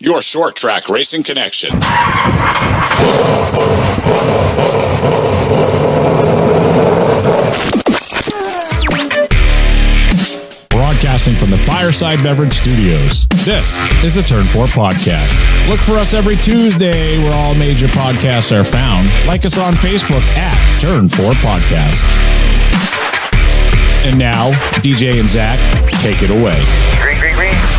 your short track racing connection. Broadcasting from the Fireside Beverage Studios. This is the Turn 4 Podcast. Look for us every Tuesday where all major podcasts are found. Like us on Facebook at Turn 4 Podcast. And now, DJ and Zack, take it away. Green, green, green.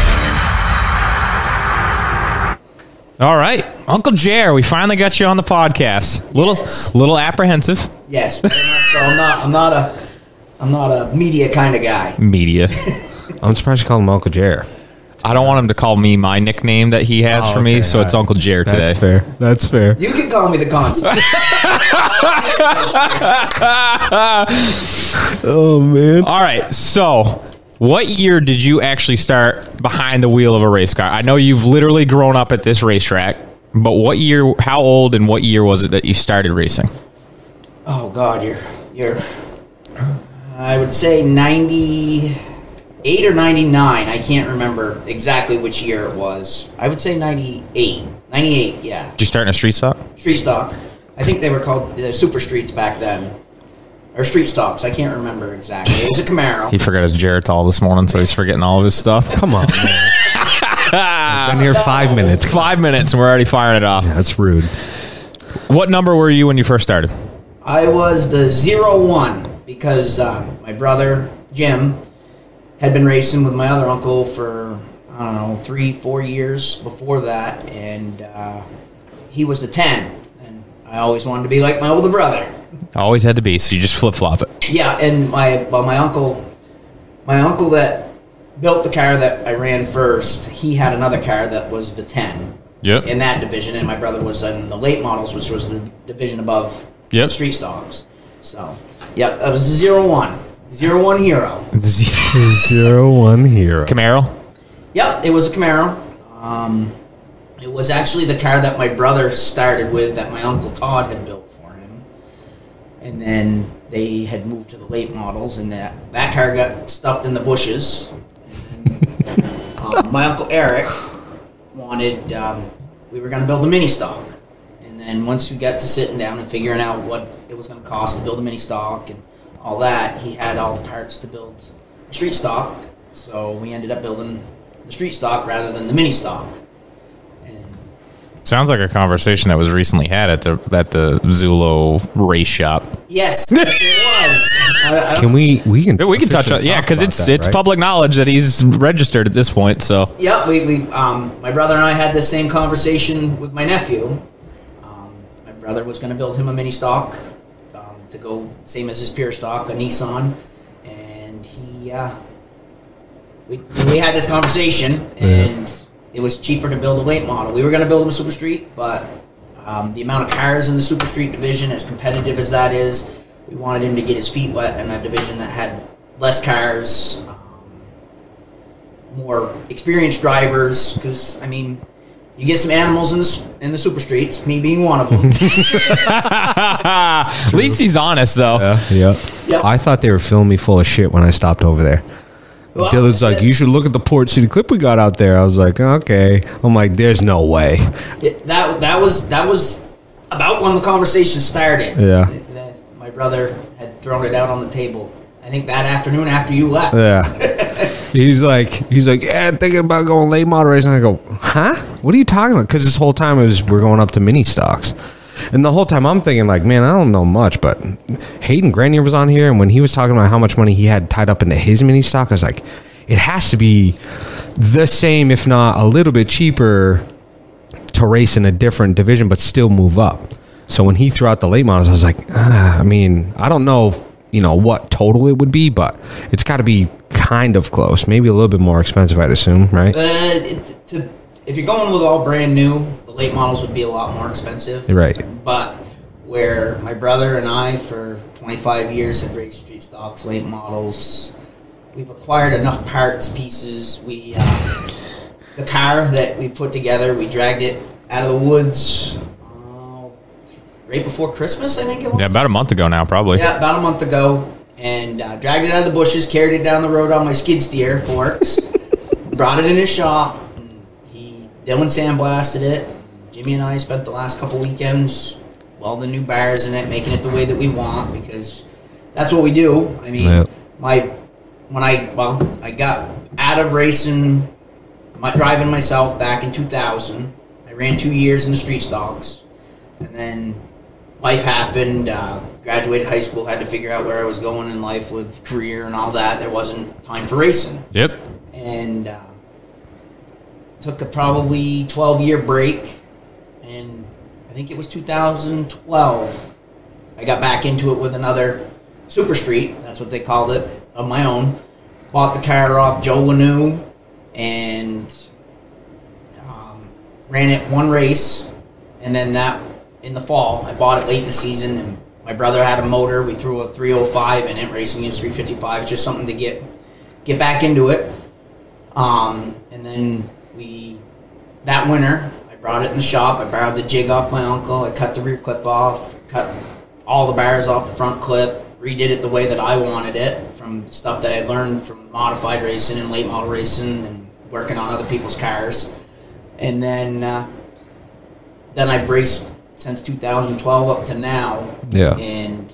All right, Uncle Jer, we finally got you on the podcast. Little, little apprehensive. Yes, so. I'm not. I'm not a. I'm not a media kind of guy. Media. I'm surprised you call him Uncle Jer. I don't want him to call me my nickname that he has Oh, for me, okay, so it's all right. Uncle Jer today. That's fair. That's fair. You can call me the constant. Oh man. All right, so what year did you actually start behind the wheel of a race car? I know you've literally grown up at this racetrack, but what year, how old, and what year was it that you started racing? oh God, you're you're. I would say ninety eight or ninety nine. I can't remember exactly which year it was. I would say 98. 98, Yeah, Did you start in a street stock? street stock. I think they were called the super streets back then, or street stocks. I can't remember exactly. It was a Camaro. He forgot his Geritol this morning, so he's forgetting all of his stuff. Come on, man. Been here five minutes. Five minutes, and we're already firing it off. That's rude. What number were you when you first started? I was the zero one because uh, my brother Jim had been racing with my other uncle for I don't know three four years before that, and uh, he was the ten, and I always wanted to be like my older brother. Always had to be, so you just flip flop it. Yeah, and my well, my uncle, my uncle that built the car that I ran first, he had another car that was the ten. Yep. In that division, and my brother was in the late models, which was the division above Yep. street stocks. So, yep, I was a zero one, zero one hero. Zero one hero. Camaro. Yep, it was a Camaro. Um, it was actually the car that my brother started with that my uncle Todd had built for him, and then they had moved to the late models, and that that car got stuffed in the bushes. Then, um, my uncle Eric wanted um, we were going to build a mini stock, and then once we got to sitting down and figuring out what it was going to cost to build a mini stock and all that, he had all the parts to build street stock. So we ended up building the street stock rather than the mini stock. And Sounds like a conversation that was recently had at the at the Zullo race shop. yes, yes, it was. I, I, Can we? We can. We can touch on yeah, because it's that, it's right? public knowledge that he's registered at this point. So Yep, we, we um, my brother and I had the same conversation with my nephew. Um, my brother was going to build him a mini stock um, to go same as his pure stock, a Nissan, and he uh, we we had this conversation, and it was cheaper to build a late model. We were going to build him a Super Street, but um, the amount of cars in the Super Street division, as competitive as that is, we wanted him to get his feet wet in a division that had less cars. Um, more experienced drivers because I mean, you get some animals in the in the super streets. Me being one of them. at least he's honest though. Yeah, yeah. Yep. I thought they were filling me full of shit when I stopped over there. Well, Dylan's like, you should look at the Port City clip we got out there. I was like, okay. I'm like, there's no way. Yeah, that that was that was about when the conversation started. Yeah. That my brother had thrown it out on the table. I think that afternoon after you left. Yeah. he's like, he's like, yeah, thinking about going late moderation. I go, huh? What are you talking about? Because this whole time it was we're going up to mini stocks. And the whole time I'm thinking like, man, I don't know much, but Hayden Grenier was on here, and when he was talking about how much money he had tied up into his mini stock, I was like, it has to be the same, if not a little bit cheaper, to race in a different division, but still move up. So when he threw out the late models, I was like, ah, I mean, I don't know, if, you know, what total it would be, but it's got to be kind of close, maybe a little bit more expensive, I'd assume, right? Uh, it, to, if you're going with all brand new, late models would be a lot more expensive. Right. But where my brother and I, for 25 years, have raced street stocks, late models, we've acquired enough parts, pieces. We uh, the car that we put together, we dragged it out of the woods uh, right before Christmas, I think it was. Yeah, about a month ago now, probably. Yeah, about a month ago, and uh, dragged it out of the bushes, carried it down the road on my skid steer forks, brought it in his shop. And he Dylan sandblasted it. Jimmy and I spent the last couple weekends welding new bars in it, making it the way that we want because that's what we do. I mean, Yep. my when I well, I got out of racing, my driving myself back in 2000. I ran two years in the street stocks, and then life happened. Uh, graduated high school, had to figure out where I was going in life with career and all that. There wasn't time for racing Yep. and uh, took a probably 12 year break and i think it was 2012 i got back into it with another super street that's what they called it of my own. Bought the car off joe Lanu and um, ran it one race. And then that in the fall i bought it late in the season and my brother had a motor. We threw a 305 in it racing against 355 just something to get get back into it. Um, and then we, that winter, brought it in the shop. I borrowed the jig off my uncle. I cut the rear clip off, cut all the bars off the front clip, redid it the way that I wanted it from stuff that I learned from modified racing and late model racing and working on other people's cars. And then, uh, then I've raced since 2012 up to now. Yeah. And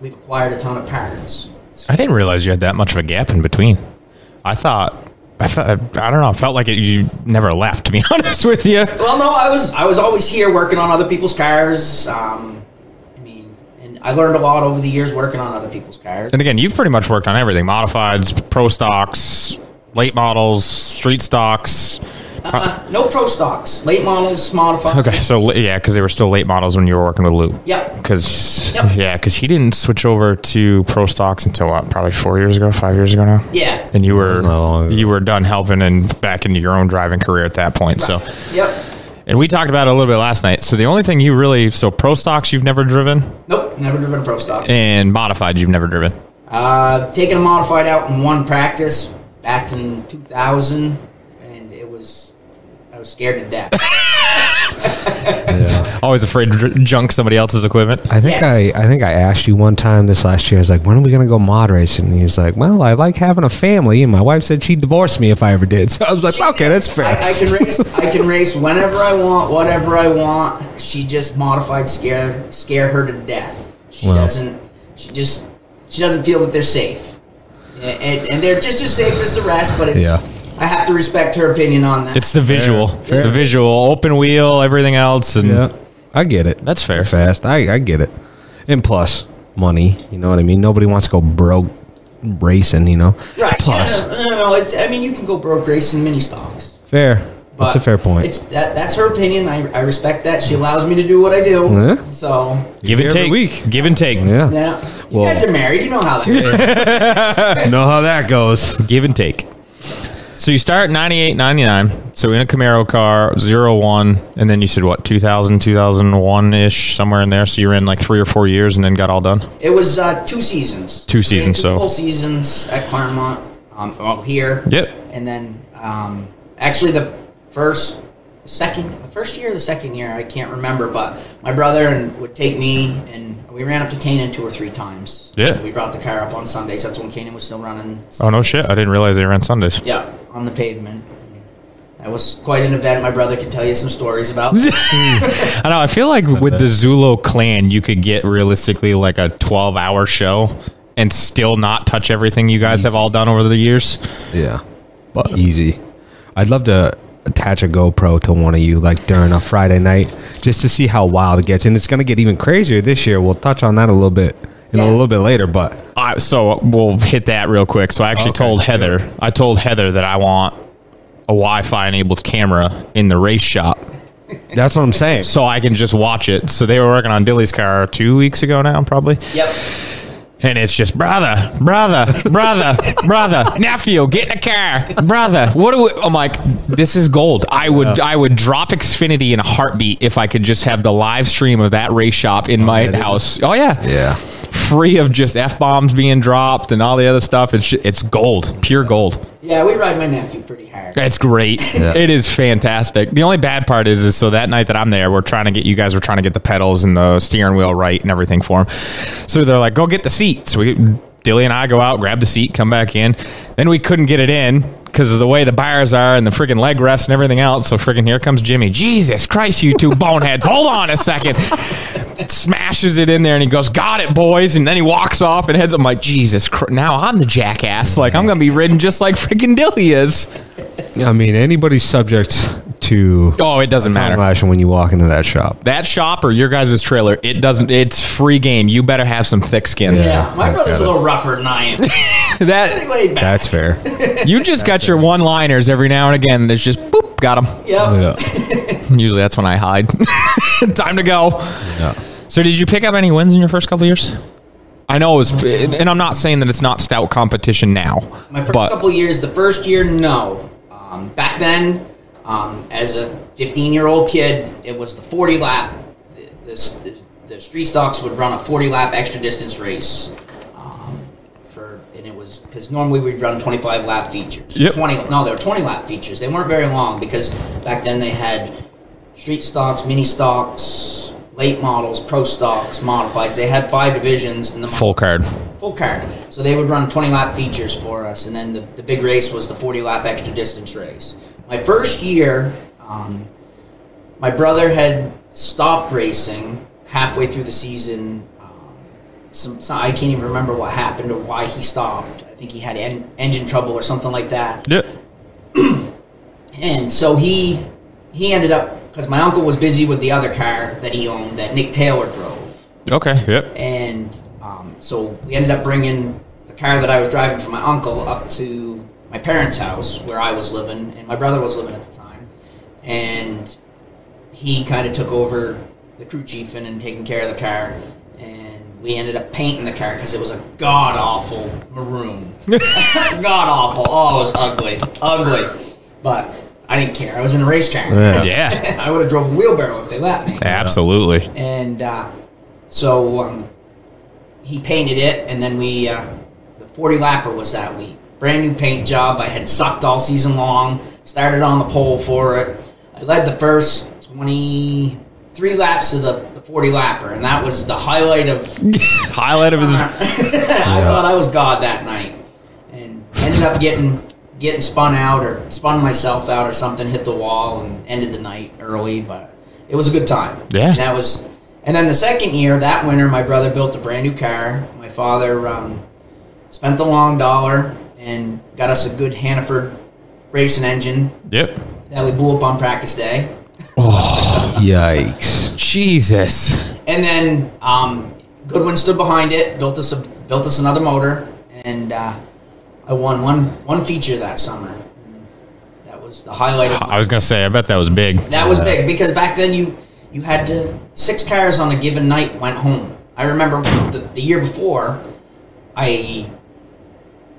we've acquired a ton of parts. I didn't realize you had that much of a gap in between. I thought. I, thought, I don't know. I felt like it, you never left. To be honest with you, Well, no, I was I was always here working on other people's cars. Um, I mean, and I learned a lot over the years working on other people's cars. and again, you've pretty much worked on everything: modifieds, pro stocks, late models, street stocks. Uh, no pro stocks, late models, modified. Okay, so yeah, because they were still late models when you were working with Luke. Yep. Because Yep. yeah, because he didn't switch over to pro stocks until what, probably four years ago, five years ago now. Yeah. And you were not you were done helping and back into your own driving career at that point. So, Yep. and we talked about it a little bit last night. So the only thing you really so pro stocks you've never driven Nope. Never driven a pro stock. and modified you've never driven. Uh, taken a modified out in one practice back in 2000, and it was I was scared to death. Always afraid to junk somebody else's equipment. I think Yes. I, I think I asked you one time this last year. I was like, "When are we gonna go mod racing?" And he's like, "Well, I like having a family, and my wife said she'd divorce me if I ever did." So I was like, "Okay, that's fair." I, I can race. I can race whenever I want, whatever I want. She just modified scare scare her to death. She Well. doesn't. She just she doesn't feel that they're safe, and, and, and they're just as safe as the rest. But it's Yeah. I have to respect her opinion on that. It's the visual. Fair. It's the visual, open wheel, everything else, and yeah, I get it. That's fair. Fast, I I get it. And plus, money. You know what I mean? Nobody wants to go broke racing. You know. right. Plus, no, no, no, no, It's I mean you can go broke racing mini stocks. fair. That's a fair point. It's that that's her opinion. I, I respect that. She allows me to do what I do. Yeah. So give and take. week. Give and take. yeah. yeah, you Well- guys are married. You know how that is. know how that goes. Give and take. So you start 98, 99. So in a Camaro car, 01, and then you said what, 2000, 2001 ish, somewhere in there. So you are in like three or four years and then got all done. It was uh, two seasons. Two seasons, two so- full seasons at Claremont. Um, well, here. Yep. And then um, actually the first, second, the first year or the second year, I can't remember. But my brother and would take me, and we ran up to Canaan two or three times. Yeah. We brought the car up on Sundays. That's when Canaan was still running. Oh, no shit. I didn't realize they ran Sundays. Yeah, on the pavement. That was quite an event. My brother could tell you some stories about. I know. I feel like with the Zullo clan, you could get realistically like a 12 hour show and still not touch everything you guys have all done over the years. Yeah, but easy. I'd love to attach a GoPro to one of you, like during a Friday night, just to see how wild it gets. And it's gonna get even crazier this year. We'll touch on that a little bit in a little bit later. But I, so we'll hit that real quick. So I actually Okay, told Heather, I told Heather that I want a Wi-Fi enabled camera in the race shop that's what I'm saying. so I can just watch it. So they were working on Dilly's car two weeks ago now, probably. yep. And it's just brother, brother, brother, brother, nephew, get in the car, brother. What do we? I'm like, this is gold. I would, I would drop Xfinity in a heartbeat if I could just have the live stream of that race shop in oh, my yeah. house. Oh yeah, Yeah, free of just f bombs being dropped and all the other stuff. It's ju- it's gold, pure gold. Yeah, we ride my nephew pretty hard. It's great. It is fantastic. The only bad part is, is so that night that I'm there, we're trying to get you guys were trying to get the pedals and the steering wheel right and everything for him. So they're like, go get the seat. So we, Dilly and I go out, grab the seat, come back in. Then we couldn't get it in because of the way the bars are and the freaking leg rest and everything else. So freaking here comes Jimmy. Jesus Christ, you two boneheads! Hold on a second. Smashes it in there and he goes, "Got it, boys!" And then he walks off and heads. I'm like, Jesus! Christ. Now I'm the jackass. Like I'm gonna be ridden just like freaking Dilly is. I mean, anybody's subject to Oh, it doesn't matter. lashing when you walk into that shop. That shop or your guys' trailer, it doesn't. It's free game. You better have some thick skin. Yeah, my I brother's a little rougher than I am. That Pretty laid back. That's fair. you just got your one-liners every now and again. And it's just boop, got them. Yep. yeah. Usually that's when I hide. Time to go. So did you pick up any wins in your first couple years? I know it was, and I'm not saying that it's not stout competition now, My first but couple years, the first year, no. Um, back then, um, as a 15 year old kid, it was the 40 lap. The, the, the street stocks would run a 40 lap extra distance race. Um, for and it was because normally we'd run 25 lap features. Yep. 20 no, they were 20 lap features. They weren't very long because back then they had street stocks, mini stocks, late models, pro stocks, modifieds. They had five divisions in the full card. full card. So they would run 20 lap features for us, and then the, the big race was the 40 lap extra distance race. My first year, um, my brother had stopped racing halfway through the season. Um, some, some I can't even remember what happened or why he stopped. I think he had en- engine trouble or something like that. Yep. And so he he ended up because my uncle was busy with the other car that he owned that Nick Taylor drove. Okay. Yep. and um, so we ended up bringing the car that I was driving for my uncle up to my parents' house where I was living, and my brother was living at the time, and he kind of took over the crew chiefing and taking care of the car, and we ended up painting the car because it was a god awful maroon, god awful. Oh, it was ugly, ugly, but I didn't care. I was in a race car. Yeah. Yeah. I would have drove a wheelbarrow if they let me Absolutely. and uh, so um, he painted it, and then we uh, the forty lapper was that week. Brand new paint job. I had sucked all season long. Started on the pole for it. I led the first twenty three laps of the, the forty lapper, and that was the highlight of. Highlight of his. I thought I was God that night, and ended up getting getting spun out or spun myself out or something. Hit the wall and ended the night early, but it was a good time. Yeah. and that was. And then the second year, that winter, my brother built a brand new car. My father um, spent the long dollar and got us a good Hannaford racing engine Yep. that we blew up on practice day. Oh, Yikes. Jesus. And then um, Goodwin stood behind it, built us a built us another motor, and uh, I won one one feature that summer. And that was the highlight. Of I was gonna say. I bet that was big. that was big because back then you you had to six cars on a given night went home. I remember the, the year before, I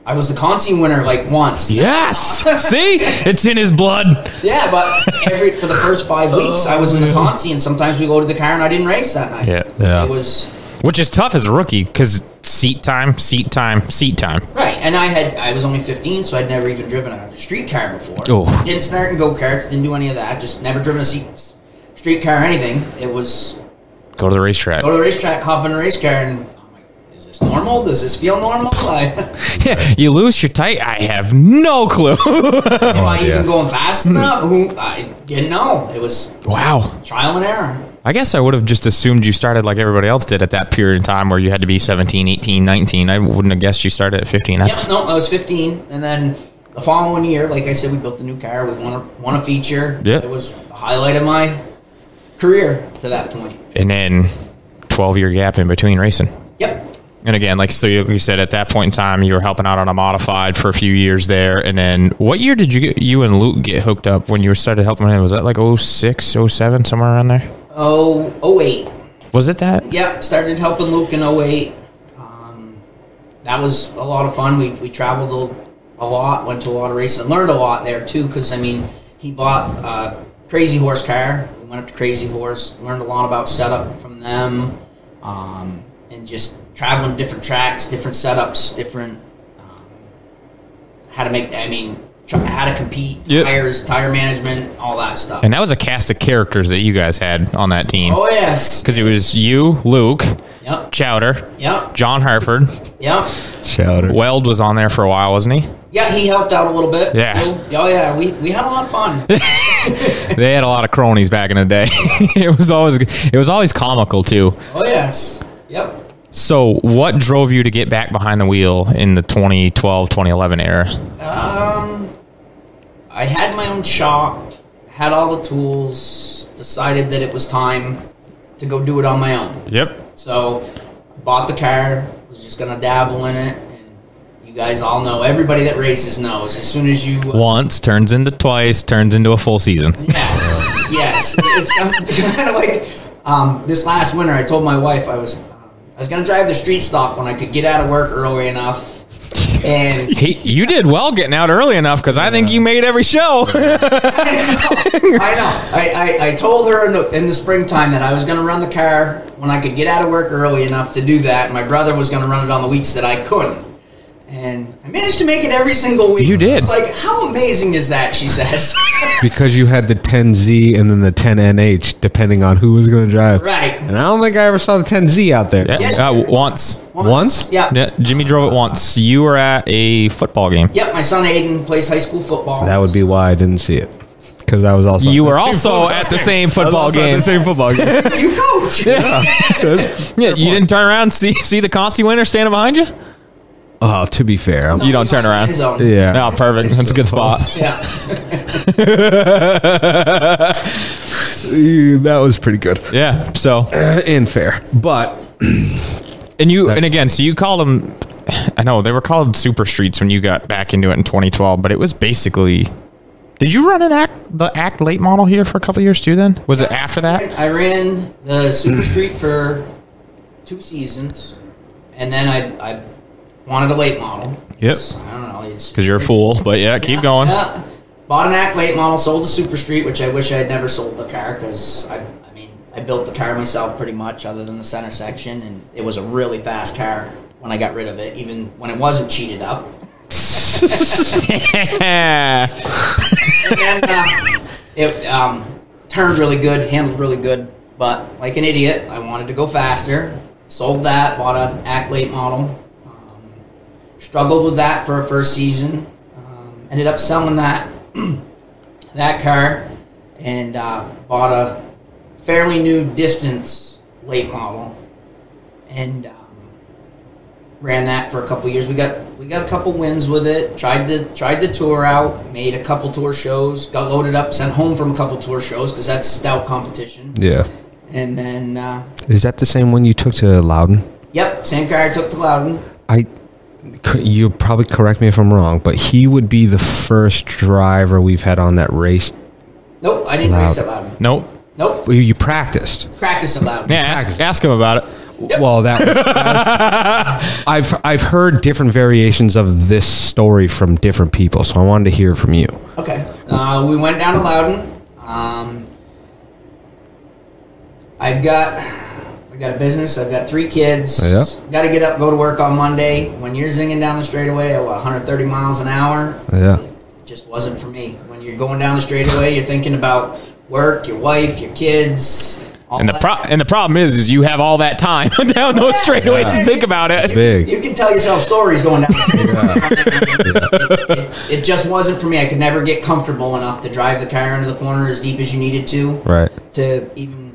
I was the Consi winner like once. Yes. See, it's in his blood. Yeah, but every for the first five weeks I was in the oh, Consi, and sometimes we loaded the car and I didn't race that night. Yeah. Yeah. It was Which is tough as a rookie because seat time, seat time, seat time. Right, and I had I was only 15, so I'd never even driven a street car before. Oh. Didn't start in go karts, didn't do any of that. Just never driven a seat, street car or anything. It was Go to the racetrack. go to the racetrack, hop in a race car, and is this normal? Does this feel normal? I, Yeah, you lose your tight. I have no clue. am I oh, even going fast enough? Who I didn't know. It was wow. trial and error. I guess I would have just assumed you started like everybody else did at that period in time where you had to be 17, 18, 19. I wouldn't have guessed you started at 15. That's Yep, no, I was 15, and then the following year, like I said, we built a new car with one one a feature. Yep. It was the highlight of my career to that point. and then 12 year gap in between racing. Yep. And again, like so you, you said, at that point in time, you were helping out on a modified for a few years there. And then what year did you get, you and Luke get hooked up when you started helping him? Was that like 06, 07, somewhere around there? Oh, 08. Was it that? Yeah, started helping Luke in 08. Um, that was a lot of fun. We, we traveled a, a lot, went to a lot of races, and learned a lot there too. Because I mean, he bought a Crazy Horse car. We went up to Crazy Horse, learned a lot about setup from them, um, and just traveling different tracks, different setups, different um, how to make. I mean, try, how to compete, Yep. tires, tire management, all that stuff. And that was a cast of characters that you guys had on that team. oh yes. Because it was you, Luke, Yep. Chowder, Yep. John Harford. Yep. Chowder. Weld was on there for a while, wasn't he? Yeah, he helped out a little bit. Yeah. Oh yeah, we, we had a lot of fun. They had a lot of cronies back in the day. it was always it was always comical too. oh yes. Yep. So, what drove you to get back behind the wheel in the 2012 2011 era? Um, I had my own shop, had all the tools, decided that it was time to go do it on my own. Yep. So, bought the car, was just gonna dabble in it, and you guys all know. Everybody that races knows. As soon as you, uh, Once turns into twice, turns into a full season. yes, yes, it's kind of like um, this last winter. I told my wife I was, I was gonna drive the street stock when I could get out of work early enough. And He, you did well getting out early enough because I think you made every show. I know. I, I, I told her in the, in the springtime that I was going to run the car when I could get out of work early enough to do that. My brother was going to run it on the weeks that I couldn't. And I managed to make it every single week. You did. It's like, how amazing is that? She says. Because you had the 10Z and then the 10NH, depending on who was going to drive. right. And I don't think I ever saw the 10Z out there. Yeah, Yes. uh, once. Once? Yeah. Yeah, Jimmy drove it once. You were at a football game. Yep. My son Aiden plays high school football. That would be why I didn't see it. Because I was also. You were also at the same football game. the same football game. you coach. Yeah, yeah. you didn't turn around and see see the Consi winner standing behind you. Oh, to be fair, I'm, You don't turn around. Yeah. No, perfect. That's a good spot. Yeah. that was pretty good Yeah. So, uh, and fair, but and you, and again, so you called them. I know they were called super streets when you got back into it in 2012, but it was basically. Did you run an ACT the ACT late model here for a couple years too? Then was it after that? I ran the Super Street for two seasons, and then I, I wanted a late model. Yep. I don't know. Because you're a fool, but yeah, keep going. Yeah. Bought an ACT late model, sold the Super Street, which I wish I had never sold the car because I, I mean, I built the car myself pretty much, other than the center section, and it was a really fast car when I got rid of it, even when it wasn't cheated up. And then uh, it um, turned really good, handled really good, but like an idiot, I wanted to go faster. Sold that, bought an ACT late model. Struggled with that for a first season. Um, ended up selling that that car and uh, bought a fairly new distance late model and um, ran that for a couple years. We got we got a couple wins with it. Tried to tried to tour out. Made a couple tour shows. Got loaded up. Sent home from a couple tour shows because that's stout competition. yeah. And then uh, Is that the same one you took to Loudon? yep, same car I took to Loudon. I. You probably correct me if I'm wrong, but he would be the first driver we've had on that race. Nope, I didn't Loudon. race at Loudon. Nope. Nope, Well, You practiced. practice at Loudon. Yeah, ask, ask him about it. Well, that was, that's- I've I've heard different variations of this story from different people, so I wanted to hear from you. Okay. Uh, we went down to Loudon. Um, I've got I got a business. I've got three kids. Yeah. Got to get up, go to work on Monday. When you're zinging down the straightaway at what, 130 miles an hour, Yeah. it just wasn't for me. When you're going down the straightaway, you're thinking about work, your wife, your kids. All And the pro- and the problem is, is you have all that time down those straightaways to think about it. Big. You can tell yourself stories going down. the street. it, it just wasn't for me. I could never get comfortable enough to drive the car into the corner as deep as you needed to. Right. to even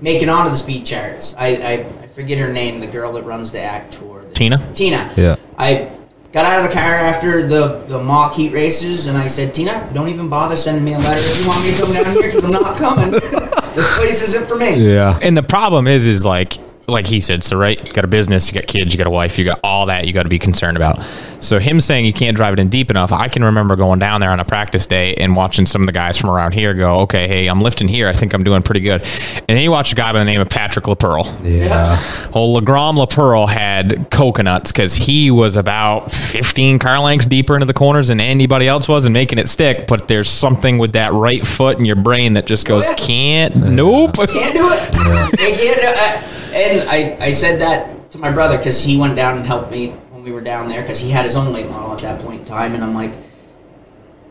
make it onto the speed charts. I, I, I forget her name, the girl that runs the ACT Tour. Tina? Tina. Yeah. I got out of the car after the, the mock heat races and I said, Tina, don't even bother sending me a letter if you want me to come down here because I'm not coming. this place isn't for me. Yeah. And the problem is, is like, like he said, so right, you got a business, you got kids, you got a wife, you got all that you got to be concerned about. So him saying you can't drive it in deep enough, I can remember going down there on a practice day and watching some of the guys from around here go, okay, hey, I'm lifting here, I think I'm doing pretty good. And then you watch a guy by the name of Patrick Laperle. Yeah. Well, Legrom Laperle had coconuts because he was about 15 car lengths deeper into the corners than anybody else was and making it stick. But there's something with that right foot in your brain that just goes, oh, can't, nope. Can't do it. I can't. I, and I, I said that to my brother because he went down and helped me when we were down there because he had his own late model at that point in time. And I'm like,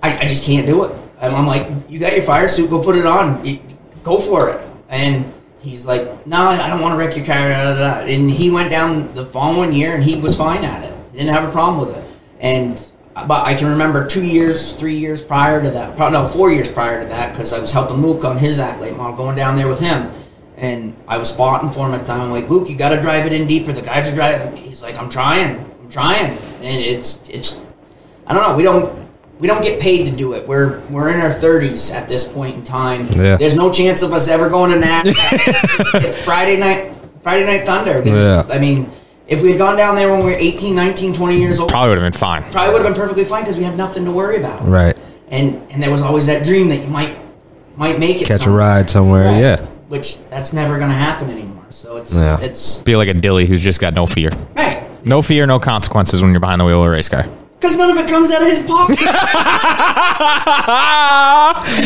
I, I just can't do it. And I'm like, you got your fire suit, go put it on, You- go for it. And he's like, no, I don't want to wreck your car. And he went down the following year, and he was fine at it. He didn't have a problem with it. And but I can remember two years, three years prior to that, probably no, four years prior to that, because I was helping Luke on his athlete model, going down there with him. And I was spotting for him at the time. I'm like, Luke, you got to drive it in deeper. The guys are driving. He's like, I'm trying. I'm trying. And it's it's I don't know. We don't we don't get paid to do it. We're we're in our thirties at this point in time. Yeah. There's no chance of us ever going to NASCAR. it's Friday night Friday night thunder. There's- Yeah. I mean, if we had gone down there when we were 18, 19, 20 years old, Probably would have been fine. probably would have been perfectly fine because we had nothing to worry about. Right. And and there was always that dream that you might might make it Catch a ride somewhere. Right. Yeah. Which that's never going to happen anymore. So it's Yeah. it's Be like a dilly who's just got no fear. right. No fear, no consequences when you're behind the wheel of a race car. Because none of it comes out of his pocket.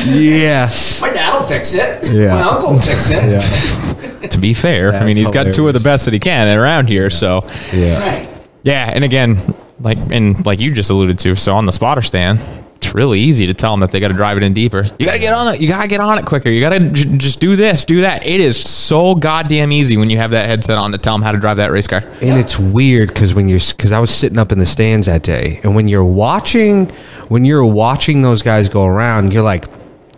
Yeah. My dad will fix it. Yeah. My uncle will fix it. to be fair, I mean, That's he's got two of the best that he can around here. So, Yeah. Right. yeah. And again, like, and like you just alluded to, so on the spotter stand, it's really easy to tell them that they got to drive it in deeper. You got to get on it. You got to get on it quicker. You got to j- just do this, do that. It is so goddamn easy when you have that headset on to tell them how to drive that race car. And it's weird because when you're because I was sitting up in the stands that day, and when you're watching when you're watching those guys go around, you're like,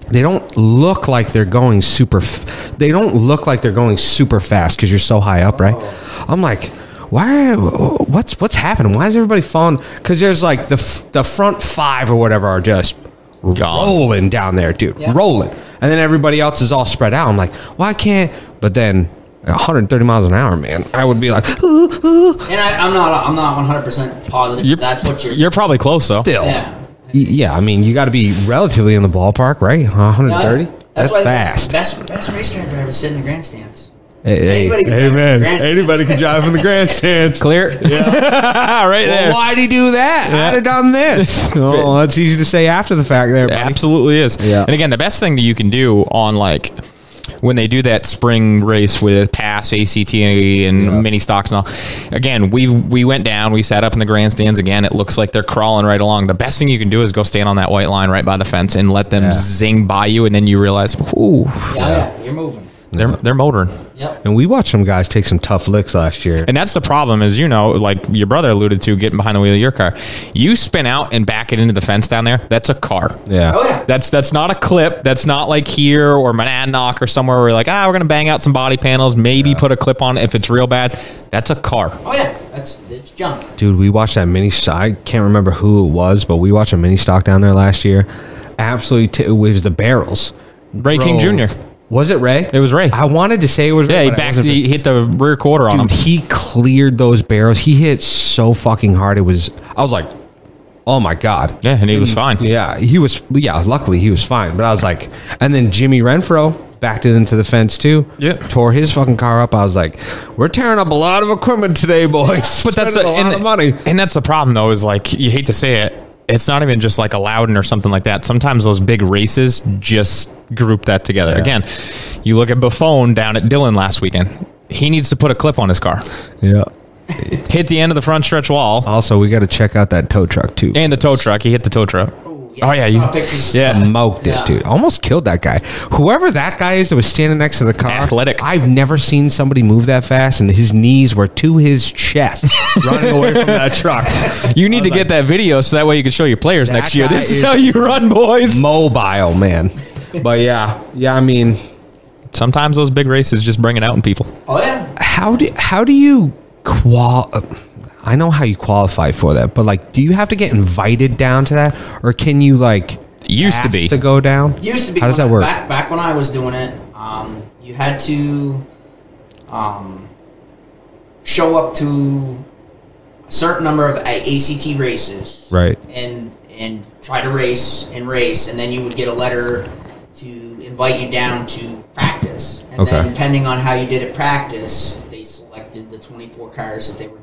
they don't look like they're going super. F- they don't look like they're going super fast because you're so high up, right? I'm like. Why? What's what's happening? Why is everybody falling? Because there's like the f- the front five or whatever are just Gone. rolling down there, dude, Yeah. rolling, and then everybody else is all spread out. I'm like, why can't? But then 130 miles an hour, man, I would be like, "Ooh, ooh." And I, I'm not. I'm not 100 percent positive. You're- that's what you're. You're probably close though. still. Yeah. Yeah, I mean, you got to be relatively in the ballpark, right? 130. That's, why the fast. Best, best race car drivers sit in the grandstands. Hey, hey, Anybody hey, drive man, anybody can drive from the grandstands. Clear. Yeah. right there. Why'd he do that? I'd have done this. oh, that's easy to say after the fact, there. It absolutely is. Yeah. And again, the best thing that you can do on like when they do that spring race with pass ACT and mini stocks and all. Again, we we went down, we sat up in the grandstands again. It looks like they're crawling right along. The best thing you can do is go stand on that white line right by the fence and let them Yeah. zing by you, and then you realize, ooh, Yeah, yeah, you're moving. They're they're motoring. Yep. And we watched some guys take some tough licks last year. And that's the problem, is you know, like your brother alluded to, getting behind the wheel of your car. You spin out and back it into the fence down there. That's a car. yeah. Oh yeah. That's that's not a clip. That's not like here or Monadnock or somewhere where we're like, ah, we're gonna bang out some body panels, maybe put a clip on it if it's real bad. That's a car. Oh yeah. That's it's junk. Dude, we watched that mini. I can't remember who it was, but we watched a mini stock down there last year. Absolutely, t- it was the barrels. Ray King Jr. Was it Ray? It was Ray. I wanted to say it was Yeah, Ray. he backed. He hit the rear quarter on him. He cleared those barrels. He hit so fucking hard. It was. I was like, oh my god. Yeah, and he was fine. Yeah, he was. Yeah, luckily he was fine. But I was like, and then Jimmy Renfro backed it into the fence too. Yeah. tore his fucking car up. I was like, we're tearing up a lot of equipment today, boys. But that's the, a lot and, of money. and that's the problem though. Is like you hate to say it. It's not even just like a Loudon or something like that. Sometimes those big races just group that together. Yeah. Again, you look at Buffon down at Dillon last weekend. He needs to put a clip on his car. Yeah. Hit the end of the front stretch wall Also, we got to check out that tow truck too. and the tow truck. He hit the tow truck. Oh, yeah, you- pictures. yeah. Smoked Yeah. it, dude. Almost killed that guy. Whoever that guy is that was standing next to the car. Athletic. I've never seen somebody move that fast, and his knees were to his chest, running away from that truck. You need to get that video so that way you can show your players next year. This is is- how you run, boys. Mobile man. But yeah, yeah. I mean, Sometimes those big races just bring it out in people. Oh yeah. how do how do you qual? I know how you qualify for that, but like, do you have to get invited down to that, or can you like Used to be. to go down? Used to be. How does when- that work? Back back when I was doing it, um, you had to um, show up to a certain number of A- ACT races, Right. And and try to race and race, and then you would get a letter to invite you down to practice. And Okay. then depending on how you did at practice, they selected the 24 cars that they were going to bring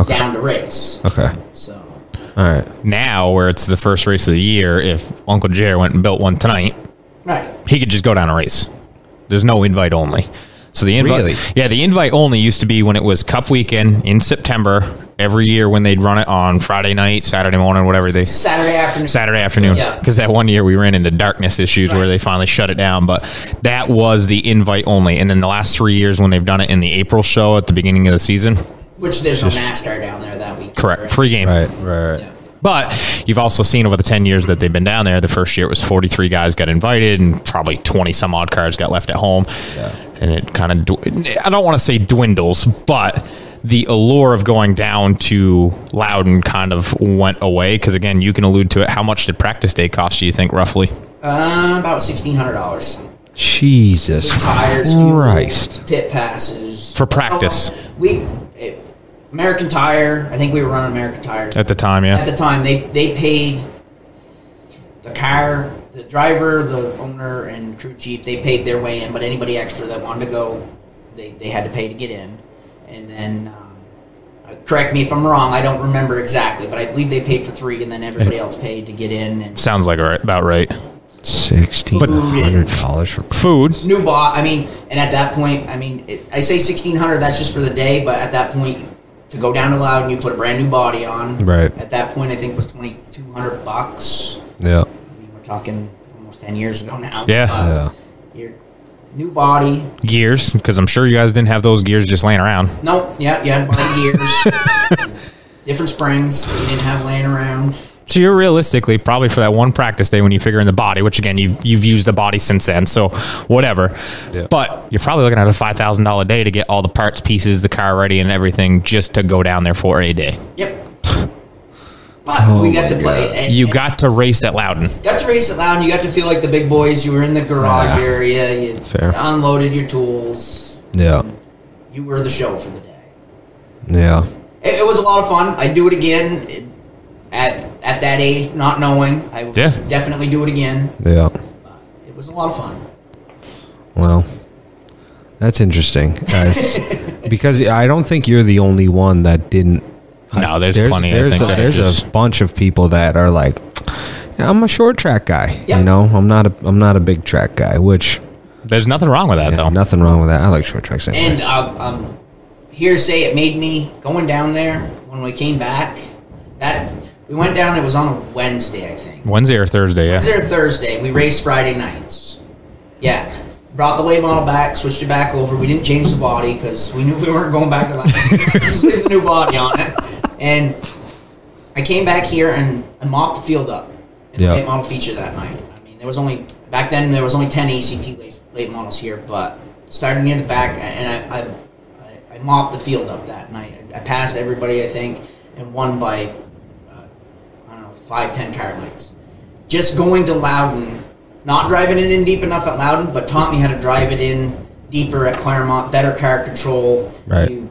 Okay. down to race. Okay. So All right. Now, where it's the first race of the year, if Uncle Jerry went and built one tonight, right. he could just go down a race. There's no invite only. So the invite, Really? yeah, the invite only used to be when it was Cup weekend in September every year when they'd run it on Friday night, Saturday morning, whatever they Saturday afternoon. Saturday afternoon. Yeah. Because that one year we ran into darkness issues where they finally shut it down. But that was the invite only. And then the last three years when they've done it in the April show at the beginning of the season, Which there's no NASCAR down there that week. correct, free game. Right, right, right. Yeah. But you've also seen over the 10 years that they've been down there, the first year it was 43 guys got invited and probably 20 some odd cars got left at home. Yeah. And it kind of, I don't want to say dwindles, but the allure of going down to Loudon kind of went away. Because again, you can allude to it. How much did practice day cost you, you think, roughly? Uh, about sixteen hundred dollars. Jesus Tires, fuel, Christ. pit passes For practice. Oh, we American Tire. I think we were running American Tires At the time, yeah. At the time, they they paid the car, the driver, the owner, and crew chief. They paid their way in, but anybody extra that wanted to go, they, they had to pay to get in. And then, um, uh, correct me if I'm wrong. I don't remember exactly, but I believe they paid for three, and then everybody else paid to get in. And Sounds like right- about right. Sixteen hundred dollars for Food. new bot. I mean, and at that point, I mean, it, I say sixteen hundred. That's just for the day, but at that point, to go down to Loudon, you put a brand new body on. Right. At that point, I think it was twenty two hundred bucks. yeah, I mean, we're talking almost ten years ago now. Yeah. Uh, yeah. Your new body. Gears, because I'm sure you guys didn't have those gears just laying around. No, yeah, you had to gears. Different springs that you didn't have laying around. So you're realistically probably for that one practice day when you figure in the body, which again you've you've used the body since then, so whatever. Yeah. But you're probably looking at a five thousand dollar day to get all the parts, pieces, the car ready, and everything just to go down there for a day. Yep. But we oh got my to play. God. And, You and got to race at Loudon. got to race it loud. And you got to feel like the big boys. You were in the garage Yeah. area. You Fair. unloaded your tools. Yeah, You were the show for the day. yeah. It, it was a lot of fun. I'd do it again. At at that age, not knowing, I would Yeah. definitely do it again. Yeah. It was a lot of fun. Well, that's interesting, guys. because I don't think you're the only one that didn't. No, there's there's, plenty, I There's, think, a, there's just- a bunch of people that are like, I'm a short track guy. Yep. You know, I'm not a I'm not a big track guy. Which There's nothing wrong with that yeah, though. nothing wrong with that. I like short tracks anyway. And uh, um, here to say it made me going down there when we came back. That we went down. It was on a Wednesday, I think. Wednesday or Thursday, yeah. Wednesday or Thursday. We raced Friday nights. Yeah. Brought the late model back, switched it back over. We didn't change the body because we knew we weren't going back to that. Just the new body on it. And I came back here and, and mopped the field up in Yeah. the late model feature that night. I mean, there was only back then there was only ten ACT late, late models here, but starting near the back, and I, I, I, I mopped the field up that night. I, I passed everybody, I think, and won by uh, I don't know five ten car lengths. Just going to Loudon, not driving it in deep enough at Loudon, but taught me how to drive it in deeper at Claremont. Better car control. Right. You,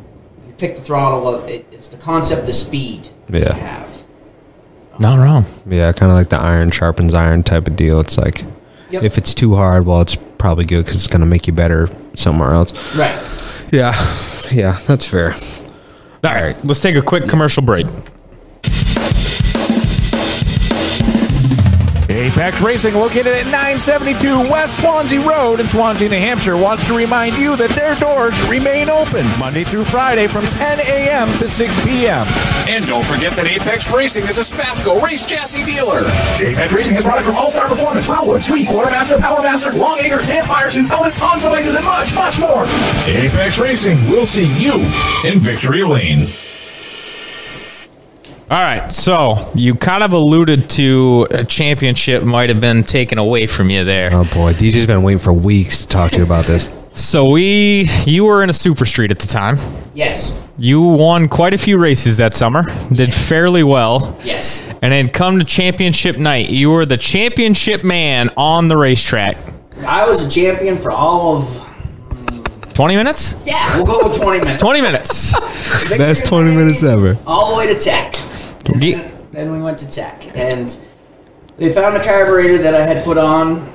you pick the throttle. up, It, it's the concept of speed Yeah. you have. Not um, wrong. yeah, kind of like the iron sharpens iron type of deal. It's like Yep. if it's too hard, well, it's probably good because it's going to make you better somewhere else. Right. Yeah, yeah, that's fair. All right, let's take a quick commercial break. Apex Racing, located at 972 West Swanzey Road in Swanzey, New Hampshire, wants to remind you that their doors remain open Monday through Friday from 10 a.m. to 6 p.m. And don't forget that Apex Racing is a Spafco race chassis dealer. Apex Racing is product from All Star Performance, Wilwood, Sweet, Quartermaster, Powermaster, Longacre, Campfire Suit, helmets, Hans devices, and much, much more. Apex Racing we'll see you in Victory Lane. All right, so you kind of alluded to a championship might have been taken away from you there. Oh boy, DJ's been waiting for weeks to talk to you about this. So we, you were in a super street at the time. Yes. You won quite a few races that summer. Did fairly well. Yes. And then come to championship night, you were the championship man on the racetrack. I was a champion for all of. 20 minutes? Yeah, we'll go with 20 minutes. 20 minutes. Best 20 minutes ever. All the way to tech. Then we went to tech. And they found a carburetor that I had put on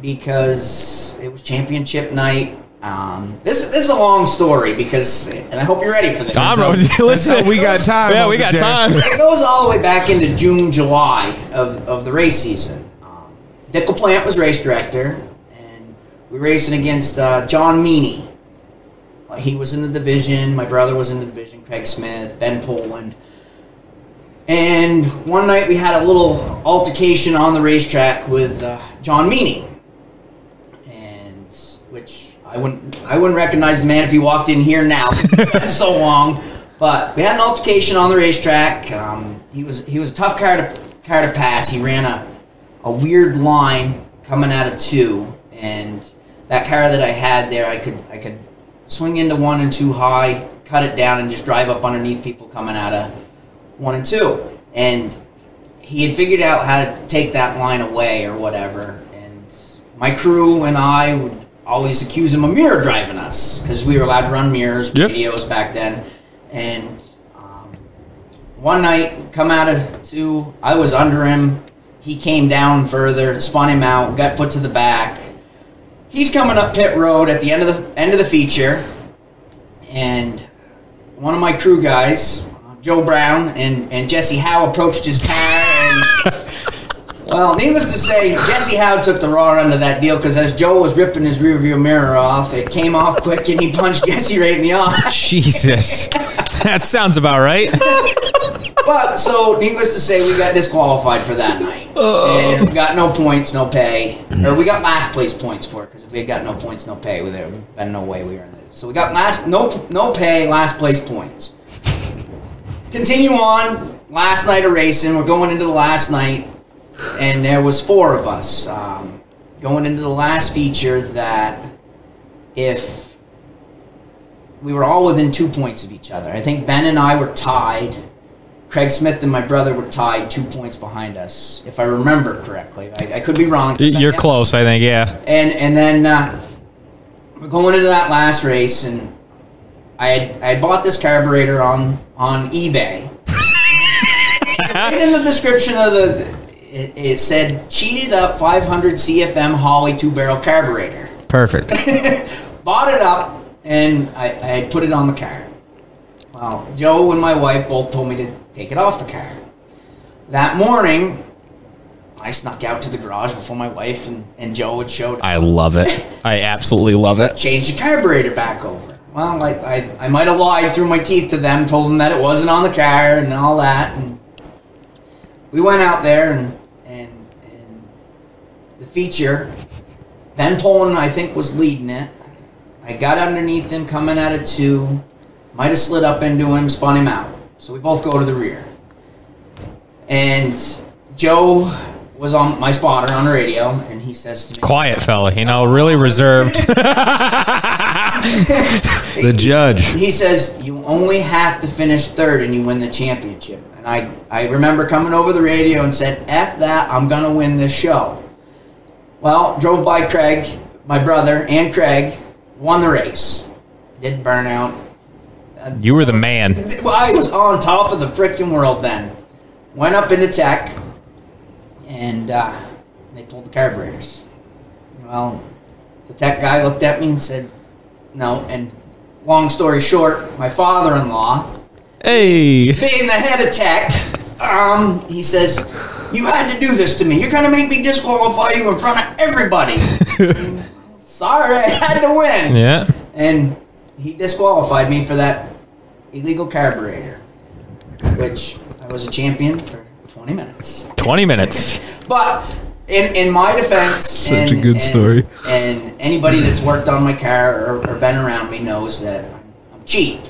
because it was championship night. Um, this, this is a long story because, and I hope you're ready for this. I'm listen. we got time, Yeah, we got Jerry. time. it goes all the way back into June, July of, of the race season. Um, Dickel Plant was race director, and we were racing against uh, John Meany he was in the division. My brother was in the division. Craig Smith, Ben Poland. And one night we had a little altercation on the racetrack with uh, John Meany, and which I wouldn't I wouldn't recognize the man if he walked in here now. So long. But we had an altercation on the racetrack. Um, he was he was a tough car to car to pass. He ran a a weird line coming out of two, and that car that I had there, I could I could swing into one and two high, cut it down, and just drive up underneath people coming out of one and two. And he had figured out how to take that line away or whatever. And my crew and I would always accuse him of mirror driving us because we were allowed to run mirrors, Yep. radios back then. And um, one night, come out of two, I was under him. He came down further, spun him out, got put to the back. He's coming up pit road at the end of the end of the feature, and one of my crew guys, Joe Brown and, and Jesse Howe approached his car and well, needless to say, Jesse Howe took the raw end of that deal because as Joe was ripping his rearview mirror off, it came off quick and he punched Jesse right in the eye. Jesus. that sounds about right. But so, needless to say, we got disqualified for that night, oh. and we got no points, no pay, or we got last place points for it because if we had got no points, no pay, there would have been no way we were in there. So we got last no no pay, last place points. Continue on. Last night of racing, we're going into the last night, and there was four of us um, going into the last feature. That if we were all within two points of each other, I think Ben and I were tied. Craig Smith and my brother were tied two points behind us, if I remember correctly. I, I could be wrong. You're close, I think. Yeah. And and then uh, we're going into that last race, and I had I had bought this carburetor on on eBay. right in the description of the, it, it said cheated up 500 CFM Holley two barrel carburetor. Perfect. Bought it up, and I, I had put it on the car. Well, Joe and my wife both told me to take it off the car. That morning, I snuck out to the garage before my wife and, and Joe had showed up. I love it. I absolutely love it. changed the carburetor back over. Well, I, I, I might have lied through my teeth to them, told them that it wasn't on the car and all that. And we went out there and, and, and the feature, Ben Poland, I think, was leading it. I got underneath him coming out of two, might have slid up into him, spun him out. So we both go to the rear. And Joe was on my spotter on the radio, and he says to me, Quiet fella, you know, really reserved. the judge. he says you only have to finish third and you win the championship. And I, I remember coming over the radio and said, F that, I'm gonna win this show. Well, drove by Craig, my brother, and Craig, won the race. Did burnout. you were the man. I was on top of the freaking world then. Went up into tech, and uh, they pulled the carburetors. Well, the tech guy looked at me and said, "No." And long story short, my father-in-law, Hey. being the head of tech, um, he says, "You had to do this to me. You're gonna make me disqualify you in front of everybody." Sorry, I had to win Yeah. and he disqualified me for that illegal carburetor, which I was a champion for 20 minutes. 20 minutes. But in, in my defense, Such and, a good and- story. And anybody that's worked on my car or, or been around me knows that I'm, I'm cheap.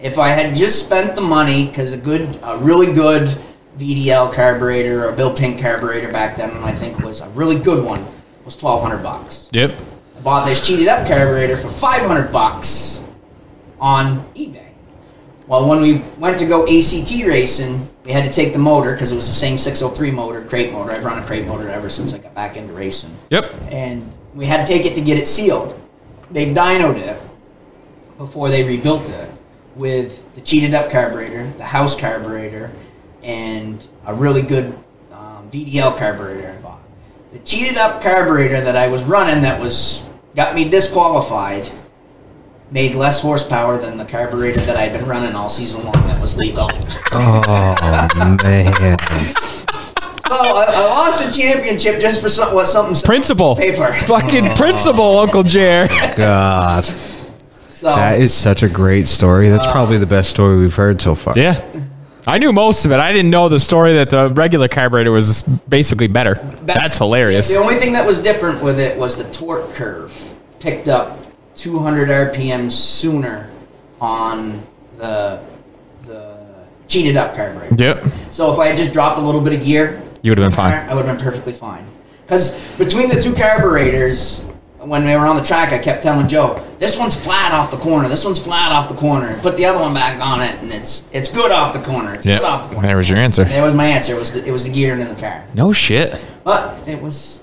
If I had just spent the money, because a good, a really good VDL carburetor or Bill Pink carburetor back then, I think was a really good one, was 1200 bucks. Yep. I bought this cheated up carburetor for 500 bucks on eBay. Well, when we went to go ACT racing, we had to take the motor because it was the same 603 motor, crate motor. I've run a crate motor ever since I got back into racing. Yep. And we had to take it to get it sealed. They dynoed it before they rebuilt it with the cheated up carburetor, the house carburetor, and a really good um, VDL carburetor I bought. The cheated up carburetor that I was running that was got me disqualified made less horsepower than the carburetor that I'd been running all season long that was legal. Oh man. So I, I lost a championship just for some, what something Principal. paper. Fucking principal, Uncle Jer. Oh, God. So That is such a great story. That's uh, probably the best story we've heard so far. Yeah. I knew most of it. I didn't know the story that the regular carburetor was basically better. That's hilarious. The only thing that was different with it was the torque curve picked up 200 RPM sooner on the the cheated up carburetor. Yep. So if I had just dropped a little bit of gear, You would've been fine. I would have been perfectly fine. Because between the two carburetors, when we were on the track, I kept telling Joe, "This one's flat off the corner. This one's flat off the corner. Put the other one back on it, and it's it's good off the corner. It's good off the corner." There was your answer. That was my answer. It was the, it was the gear in the car, No shit. but it was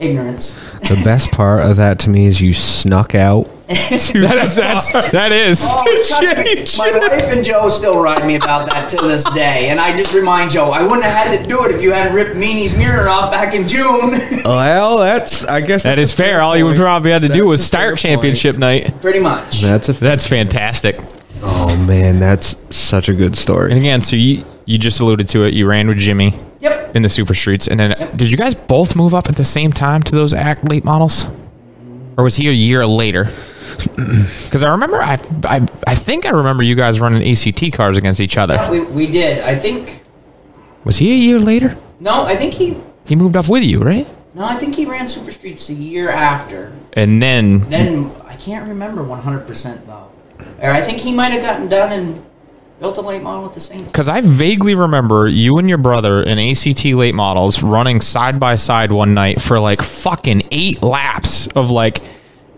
ignorance. The best part of that to me is you snuck out. that is that's that is. Oh, me, my wife and Joe still ride me about that to this day, and I just remind Joe, I wouldn't have had to do it if you hadn't ripped Meanie's mirror off back in June. Well, that's I guess That that's is a fair. All you point. probably had to do was start fair point. championship night. Pretty much. That's a That's fantastic. oh man, that's such a good story. And again, so you you just alluded to it. You ran with Jimmy Yep. in the super streets, and then Yep. did you guys both move up at the same time to those ACT late models, or was he a year later? Because I remember, I, I I think I remember you guys running ACT cars against each other. We, we did. I think. Was he a year later? No, I think he. He moved off with you, right? No, I think he ran Super Streets a year after. And then Then I can't remember 100% though. Or I think he might have gotten done and built a late model at the same time. Because I vaguely remember you and your brother in ACT late models running side by side one night for like fucking eight laps of like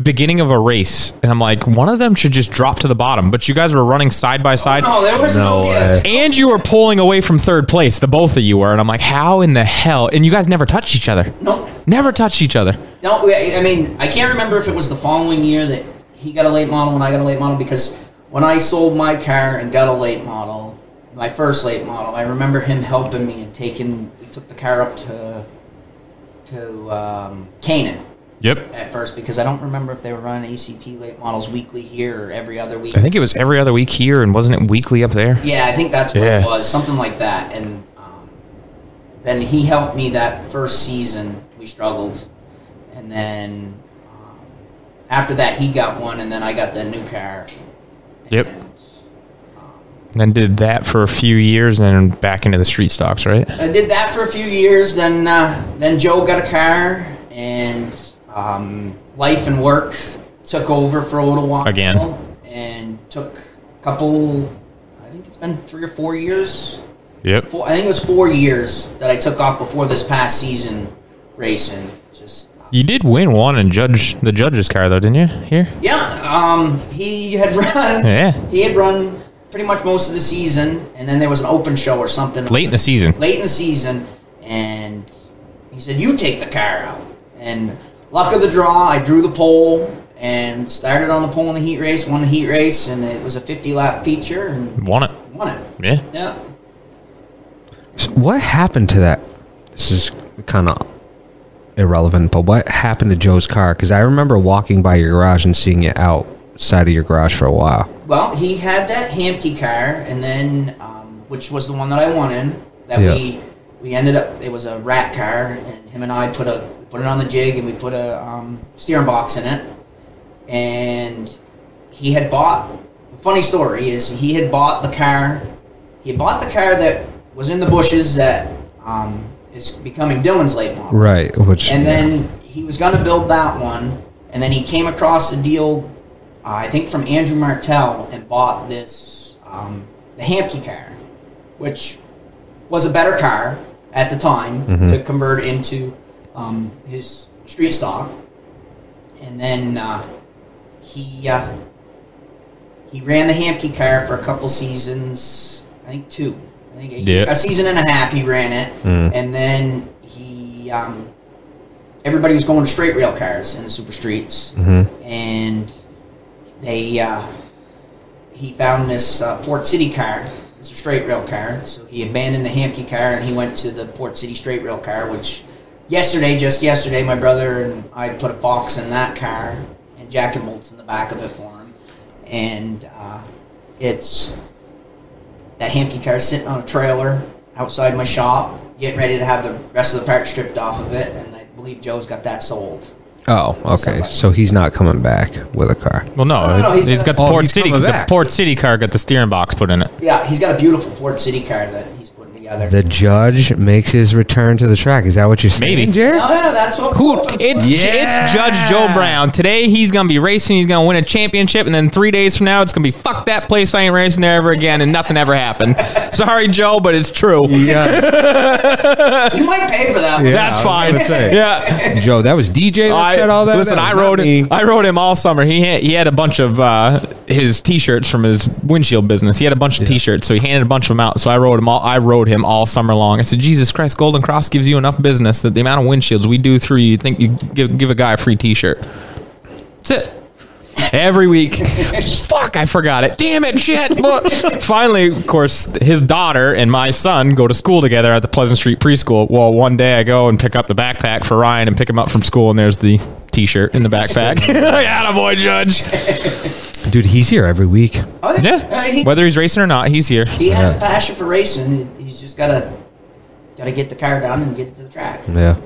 beginning of a race. And I'm like, one of them should just drop to the bottom. But you guys were running side by side. No, there was no, No way. And you were pulling away from third place. The both of you were. And I'm like, how in the hell? And you guys never touched each other. No, Never touched each other. no. I I mean, I can't remember if it was the following year that he got a late model and I got a late model because when I sold my car and got a late model, my first late model, I remember him helping me and taking. We took the car up to to um, Canaan Yep. at first because I don't remember if they were running ACT late models weekly here or every other week. I think it was every other week here. And wasn't it weekly up there? Yeah, I think that's what Yeah. it was, something like that. And um, then he helped me that first season. We struggled, and then um, after that, he got one, and then I got the new car. Yep. And And then did that for a few years and then back into the street stocks, right? I did that for a few years. Then uh, then Joe got a car, and um, life and work took over for a little while Again. and took a couple. I think it's been three or four years. Yep. four, I think it was four years that I took off before this past season racing. Just You did win one and judge the judge's car though, didn't you? Here? yeah, um, he had run. Yeah. He had run pretty much most of the season, and then there was an open show or something Late in the season. late in the season, and he said, "You take the car out." And luck of the draw, I drew the pole and started on the pole in the heat race. Won the heat race, and it was a 50 lap feature, and Won it. won it. Yeah. Yeah. So what happened to that? This is kind of irrelevant, but what happened to Joe's car? Because I remember walking by your garage and seeing it outside of your garage for a while. Well, he had that Hamke car, and then um, which was the one that I won in. That Yeah. we we ended up. It was a rat car, and him and I put a put it on the jig, and we put a um, steering box in it. And he had bought. Funny story is he had bought the car. He had bought the car that was in the bushes that um, is becoming Dylan's late model. Right. Which And yeah. then he was going to build that one, and then he came across a deal, uh, I think from Andrew Martell, and bought this um, the Hamke car, which was a better car at the time to convert into um, his street stock. And then uh, he uh, he ran the Hamke car for a couple seasons, I think two. I think a, Yeah. a season and a half he ran it, and then he um, everybody was going to straight rail cars in the super streets, and they uh, he found this uh, Port City car. It's a straight rail car, so he abandoned the Hamke car and he went to the Port City straight rail car. Which yesterday, just yesterday, my brother and I put a box in that car and jack and bolts in the back of it for him, and uh, it's that Hamke car sitting on a trailer outside my shop, getting ready to have the rest of the parts stripped off of it, and I believe Joe's got that sold. Oh, okay. So he's not coming back with a car. Well, no, No, no, no, he's he's got got- the Oh, Port City. The. Port City car got the steering box put in it. Yeah, he's got a beautiful Port City car that he's putting together. The judge makes his return to the track. Is that what you're saying, Maybe. Jared? oh yeah, that's what. Who? It's Yeah. it's Judge Joe Brown. Today he's gonna be racing. He's gonna win a championship, and then three days from now it's gonna be fuck that place. I ain't racing there ever again, and nothing ever happened. Sorry, Joe, but it's true. Yeah. you might pay for that. one. Yeah. That's fine. gonna say. Yeah. Joe, that was DJ that I, said all that. listen, That I was wrote him. I wrote him all summer. He had, he had a bunch of uh, his T-shirts from his windshield business. He had a bunch of T-shirts, so he handed a bunch of them out. So I rode him all. I rode him all summer long. I said, Jesus Christ, Golden Cross gives you enough business that the amount of windshields we do through, you think you give give a guy a free T-shirt. That's it. Every week. Fuck, I forgot it. Damn it, shit. But finally, of course, his daughter and my son go to school together at the Pleasant Street preschool. Well, one day I go and pick up the backpack for Ryan and pick him up from school, and there's the t-shirt in the backpack. yeah, boy, Judge. Dude, he's here every week. Oh, Yeah. Uh, he, Whether he's racing or not, he's here. he has a passion for racing. He's just gotta gotta get the car down and get it to the track. Yeah.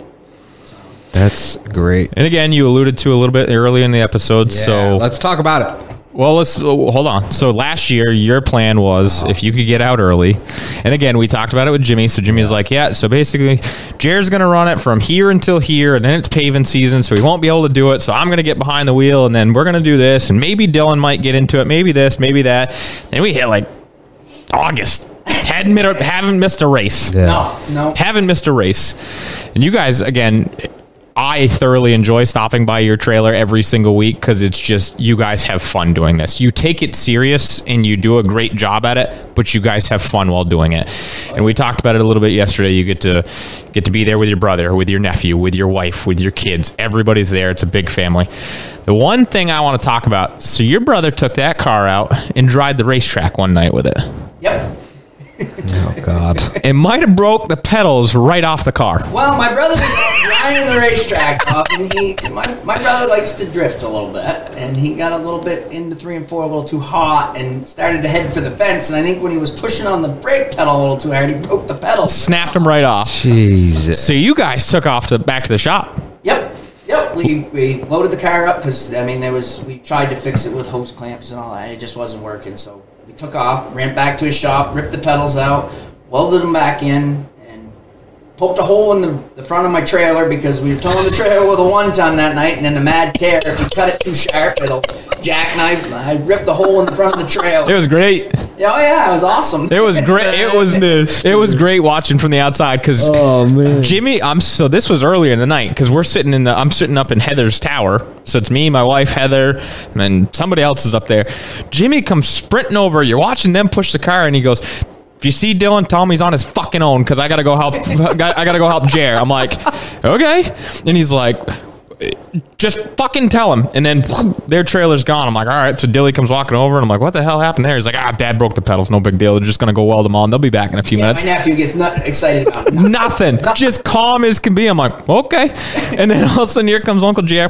That's great. And again, you alluded to a little bit early in the episode. so let's talk about it. Well, let's oh, hold on. So last year, your plan was oh. if you could get out early, and again, we talked about it with Jimmy. So Jimmy's like, yeah. So basically, Jared's gonna run it from here until here, and then it's paving season, so he won't be able to do it. So I'm gonna get behind the wheel, and then we're gonna do this, and maybe Dylan might get into it, maybe this, maybe that. Then we hit like August, hadn't mit- haven't missed a race Yeah. No, no. haven't missed a race. And you guys, again, I thoroughly enjoy stopping by your trailer every single week because it's just you guys have fun doing this. You take it serious and you do a great job at it, but you guys have fun while doing it. And we talked about it a little bit yesterday. You get to get to be there with your brother, with your nephew, with your wife, with your kids. Everybody's there. It's a big family. The one thing I want to talk about. So your brother took that car out and dried the racetrack one night with it. Yep. Oh God. It might have broke the pedals right off the car. Well, my brother was riding the racetrack up, and he, my, my brother likes to drift a little bit, and he got a little bit into three and four a little too hot, and started to head for the fence. And I think when he was pushing on the brake pedal a little too hard, he broke the pedal. Snapped him right off. Jesus. So you guys took off to back to the shop. Yep. Yep. We, we loaded the car up because I mean there was we tried to fix it with hose clamps and all that. It just wasn't working. So we took off, ran back to his shop, ripped the pedals out, welded them back in, and poked a hole in the, the front of my trailer because we were towing the trailer with a one ton that night, and in the mad tear. If you cut it too sharp, it'll jackknife. I ripped the hole in the front of the trailer. It was great. Yeah, oh yeah, it was awesome. It was great. It was this. it was great watching from the outside because Oh man. Jimmy. I'm so this was earlier in the night because we're sitting in the I'm sitting up in Heather's tower. So it's me, my wife Heather, and somebody else is up there. Jimmy comes sprinting over. You're watching them push the car, and he goes. If you see Dylan, tell him he's on his fucking own because I gotta go help. I gotta go help Jer. I'm like, okay, and he's like, just fucking tell him. And then their trailer's gone. I'm like, all right. So Dilly comes walking over, and I'm like, what the hell happened there? He's like, ah, dad broke the pedals. No big deal. They're just gonna go weld them on. They'll be back in a few Yeah, minutes. my nephew gets not excited about it. Nothing. Just calm as can be. I'm like, okay. And then all of a sudden, here comes Uncle Jer,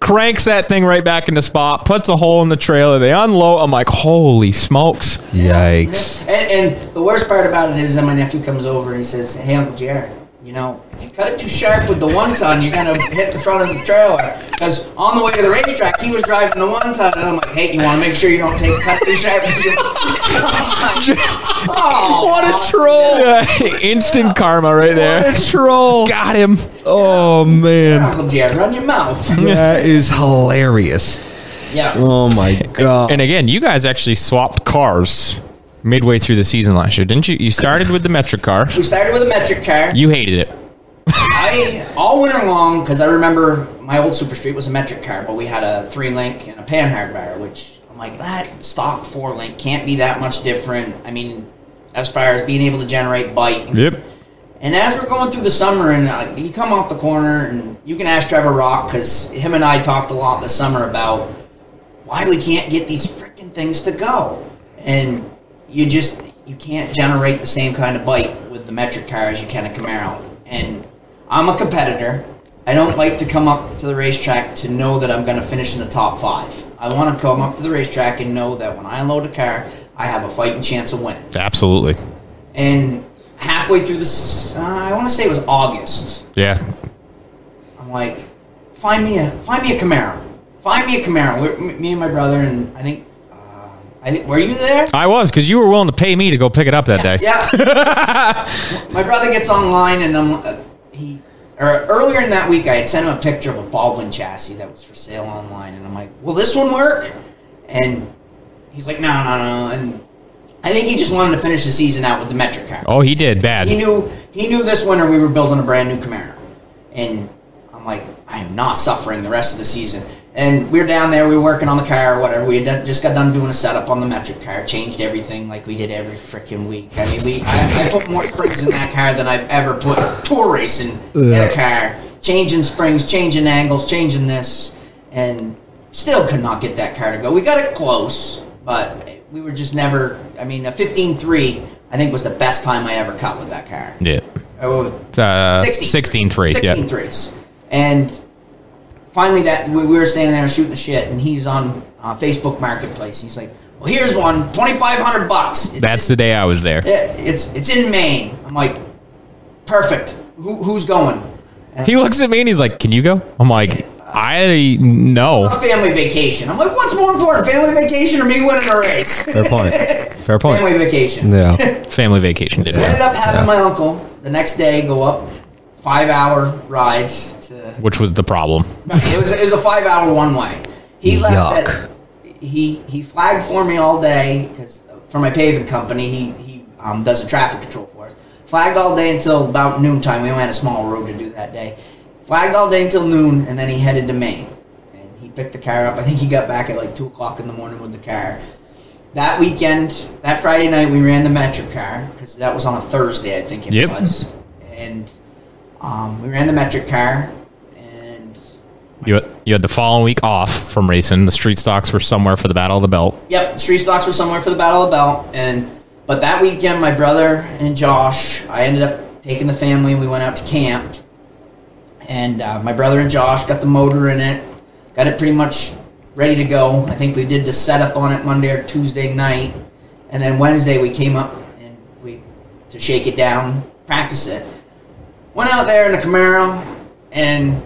cranks that thing right back in the spot, puts a hole in the trailer. They unload. I'm like, holy smokes. Yikes. And, and the worst part about it is that my nephew comes over and he says, "Hey, Uncle Jared, you know, if you cut it too sharp with the one ton, you're gonna hit the front of the trailer." Because on the way to the racetrack, he was driving the one ton, and I'm like, "Hey, you want to make sure you don't take cut too sharp." with your-" oh, What a troll! Yeah, instant karma right there. A troll. Got him. Oh man. Uncle Jared, run your mouth. That is hilarious. yeah. Oh my god. And again, you guys actually swapped cars midway through the season last year, didn't you? You started with the metric car. We started with a metric car. You hated it. I all winter long because I remember my old Super Street was a metric car, but we had a three link and a panhard bar, which I'm like that stock four link can't be that much different. I mean, as far as being able to generate bite. Yep. And as we're going through the summer, and uh, you come off the corner, and you can ask Trevor Rock because him and I talked a lot this summer about why we can't get these freaking things to go, and you just you can't generate the same kind of bite with the metric car as you can a Camaro. And I'm a competitor. I don't like to come up to the racetrack to know that I'm going to finish in the top five. I want to come up to the racetrack and know that when I unload a car, I have a fighting chance of winning. Absolutely. And halfway through this, uh, I want to say it was August. Yeah. I'm like, find me a find me a Camaro. Find me a Camaro. We're, me and my brother and I think think were you there? I was because you were willing to pay me to go pick it up that day. Yeah. my brother gets online and I'm uh, he or earlier in that week I had sent him a picture of a Baldwin chassis that was for sale online and I'm like, "Will this one work?" And he's like, "No, no, no." And I think he just wanted to finish the season out with the metric car. Oh, he did bad. He knew he knew this winter we were building a brand new Camaro, and I'm like, I am not suffering the rest of the season. And we were down there, we were working on the car or whatever. We had done, just got done doing a setup on the metric car, changed everything like we did every freaking week. I mean, we I, I put more springs in that car than I've ever put tour racing in a car. Changing springs, changing angles, changing this, and still could not get that car to go. We got it close, but we were just never. I mean, a 15.3 I think was the best time I ever cut with that car. yeah. Oh, Uh, 16 16.3, yeah. 16 threes. And finally, that we we were standing there shooting the shit, and he's on uh, Facebook Marketplace. He's like, "Well, here's one, twenty five hundred bucks. It's That's the day I was there. it, it's it's in Maine." I'm like, "Perfect. Who, who's going?" And He looks at me and he's like, "Can you go?" I'm like, "I no." family vacation. I'm like, "What's more important, family vacation or me winning a race?" Fair point. Fair point. family vacation. Yeah. Family vacation did I ended up having my uncle the next day go up, five hour ride to which was the problem. It was, it was a five hour one way. He left Yuck. at, he he flagged for me all day because for my paving company he he um, does the traffic control for us. Flagged all day until about noontime. We only had a small road to do that day. Flagged all day until noon, and then he headed to Maine. And he picked the car up. I think he got back at like two o'clock in the morning with the car. That weekend, that Friday night, we ran the metric car because that was on a Thursday, I think it Yep. was. And um, we ran the metric car, and You you had the following week off from racing. The street stocks were somewhere for the Battle of the Belt. Yep, street stocks were somewhere for the Battle of the Belt, and but that weekend, my brother and Josh, I ended up taking the family and we went out to camp, and uh, my brother and Josh got the motor in it, got it pretty much ready to go. I think we did the setup on it Monday or Tuesday night, and then Wednesday we came up and we to shake it down, practice it. Went out there in the Camaro, and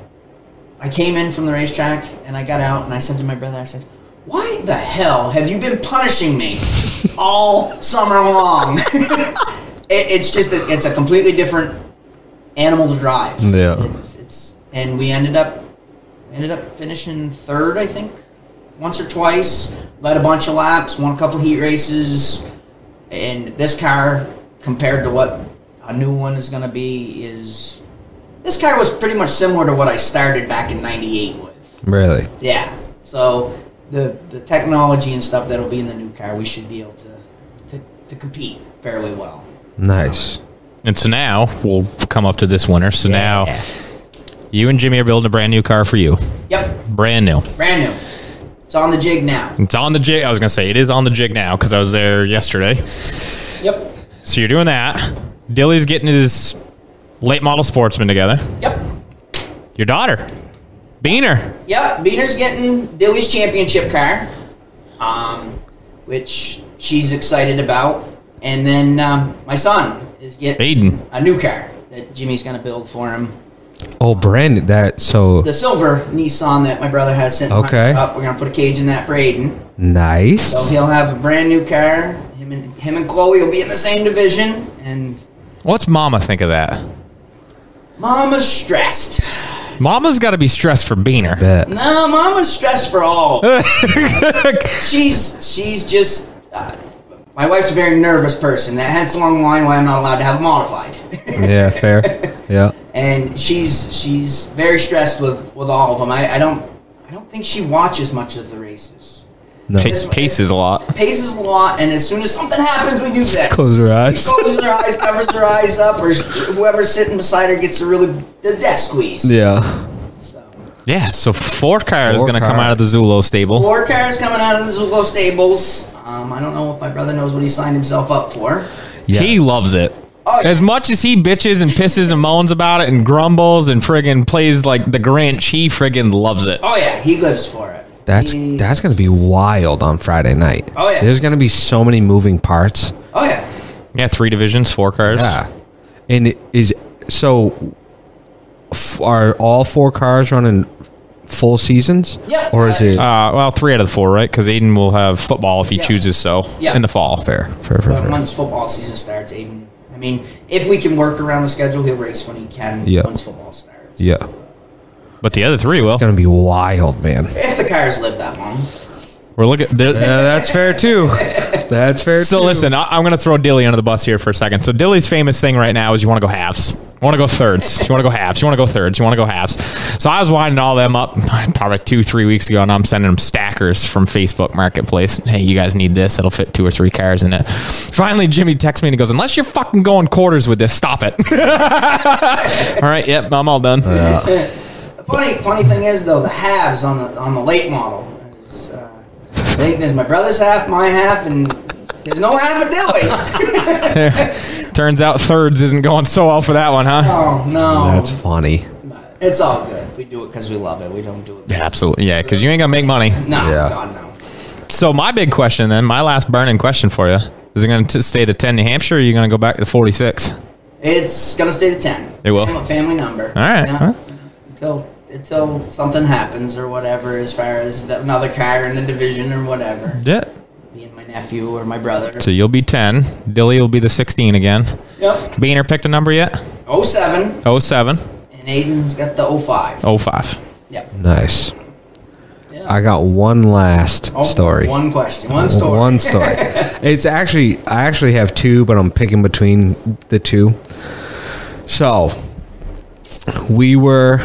I came in from the racetrack and I got out and I said to my brother, I said, "Why the hell have you been punishing me all summer long?" it, it's just a, it's a completely different animal to drive. Yeah. It's, it's and we ended up ended up finishing third, I think, once or twice. Led a bunch of laps, won a couple heat races, and this car compared to what a new one is going to be is this car was pretty much similar to what I started back in '98 with. Really? Yeah. So the the technology and stuff that'll be in the new car, we should be able to to, to compete fairly well. Nice. And so now we'll come up to this winter. So now you and Jimmy are building a brand new car for you, Yep, brand new. brand new. It's on the jig now. It's on the jig. I was gonna say it is on the jig now because I was there yesterday. Yep. So you're doing that. Dilly's getting his late model sportsman together. Yep. Your daughter, Beaner. Yep. Beaner's getting Dilly's championship car, um, which she's excited about, and then um, my son is getting Aiden. a new car that Jimmy's gonna build for him. Oh, Brandon, that so The silver Nissan that my brother has sent. Okay. up. We're gonna put a cage in that for Aiden. So nice. he'll have a brand new car. Him and him and Chloe will be in the same division, and What's Mama think of that? Mama's stressed. Mama's got to be stressed for Beaner. Bet. No, Mama's stressed for all. she's she's just. Uh, my wife's a very nervous person. That hence along the line why I'm not allowed to have it modified. Yeah, fair. Yeah. and she's she's very stressed with with all of them. I, I don't I don't think she watches much of the races. No. Pa- paces a lot. Paces a lot, and as soon as something happens, we do this. Close her eyes. She closes her eyes, covers her eyes up, or whoever's sitting beside her gets a really the desk squeeze. Yeah. So. Yeah. So four cars Four going to come out of the Zullo stable. Four cars coming out of the Zullo stables. Um, I don't know if my brother knows what he signed himself up for. Yeah. He loves it. Oh, yeah. As much as he bitches and pisses and moans about it and grumbles and friggin' plays like the Grinch, he friggin' loves it. Oh yeah, he lives for it. That's that's gonna be wild on Friday night. Oh, yeah. There's gonna be so many moving parts. Oh yeah. Yeah, three divisions, four cars. Yeah. And it is so f- are all four cars running full seasons? Yeah. Or is it Uh, well, three out of the four, right? Because Aiden will have football if he Yeah. chooses so Yeah. in the fall. fair? Fair, fair, But fair. once football season starts, Aiden. I mean, if we can work around the schedule, he'll race when he can. Yeah. Once football starts. Yeah. But the other three will. It's gonna be wild, man. If the cars live that long. We're looking. Yeah, that's fair too. That's fair. So too. listen, I, I'm going to throw Dilly under the bus here for a second. So Dilly's famous thing right now is you want to go halves. You want to go thirds. You want to go halves. You want to go thirds. You want to go halves. So I was winding all them up probably two, three weeks ago, and I'm sending them stackers from Facebook Marketplace. Hey, you guys need this. It'll fit two or three cars in it. Finally, Jimmy texts me and he goes, "Unless you're fucking going quarters with this, stop it." all right. Yep. I'm all done. The funny, funny thing is though, the halves on the on the late model is, uh, they, there's my brother's half, my half, and there's no half of Dilly. Turns out thirds isn't going so well for that one, huh? Oh no, That's funny. it's all good. We do it because we love it. We don't do it. Yeah, absolutely. Yeah, because you ain't gonna make money. No, Yeah. God no. So my big question then, my last burning question for you, is it going to stay the 10 New Hampshire or are you going to go back to the 46? It's gonna stay the ten. It will? Family, family number. All right, Yeah. huh? Until until something happens or whatever, as far as the- another car in the division or whatever. Yeah. Being my nephew or my brother. So you'll be 10. Dilly will be the 16 again. Yep. Beaner picked a number yet? 07 07, and Aiden's got the 05. 05. Yep. Nice. Yeah. I got one last Oh, story. One question. One story. One story. it's actually I actually have two, but I'm picking between the two. So we were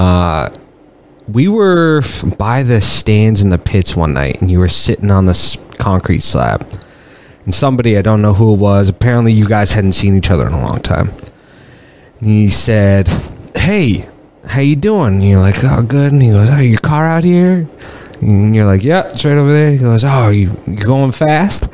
uh we were by the stands in the pits one night and you were sitting on this concrete slab. And somebody I don't know who it was, apparently you guys hadn't seen each other in a long time. And he said, "Hey, how you doing?" And you're like, "Oh, good." And he goes, "Oh, your car out here?" And you're like, "Yeah, it's right over there." He goes, "Oh, you you going fast?"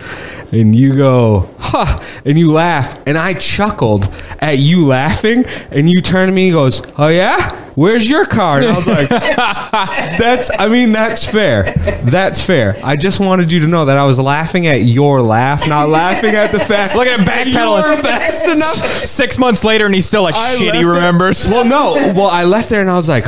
And you go, "Huh!" And you laugh, and I chuckled at you laughing. And you turn to me, and goes, "Oh yeah, where's your car?" And I was like, "That's, I mean, that's fair. That's fair. I just wanted you to know that I was laughing at your laugh, not laughing at the fact. Look at him backpedaling. fast enough." Six months later, and he's still like, I shit, he remembers. Well, no. Well, I left there and I was like,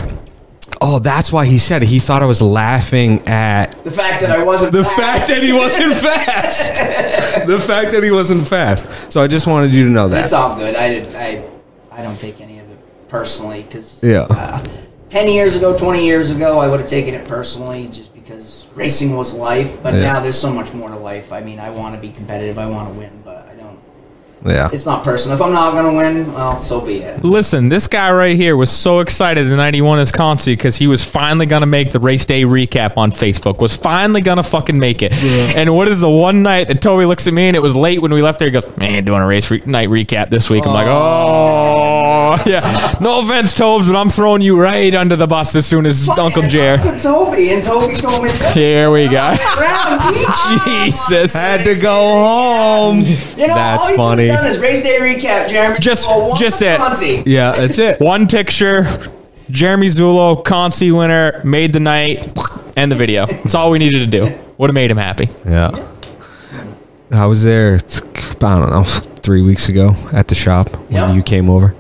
oh, that's why he said it. He thought I was laughing at The fact that I wasn't. the fast. fact that he wasn't fast. the fact that he wasn't fast. So I just wanted you to know that. It's all good. I did. I. I don't take any of it personally because. Yeah. Uh, Ten years ago, twenty years ago, I would have taken it personally just because racing was life. But Yeah. now there's so much more to life. I mean, I want to be competitive. I want to win, but. Yeah. It's not personal. If I'm not gonna win, well, so be it. Listen, this guy right here was so excited the night he won his Consi because he was finally gonna make the race day recap on Facebook. Was finally gonna fucking make it. Yeah. And what is the one night that Toby looks at me and it was late when we left there? He goes, "Man, doing a race re- night recap this week." I'm like, "Oh, oh. yeah." No offense, Tobes, but I'm throwing you right under the bus as soon as Uncle Jer. To Toby, and Toby told me. Here we go. Round beach. Jesus. Had to go home. You know, That's all you funny. could done is race day recap, Jeremy. Just- one just it. Consi. Yeah, that's it. One picture. Jeremy Zullo, Consi winner, made the night, and the video. That's all we needed to do. Would have made him happy. Yeah. I was there, it's, I don't know, three weeks ago at the shop when Yep. you came over.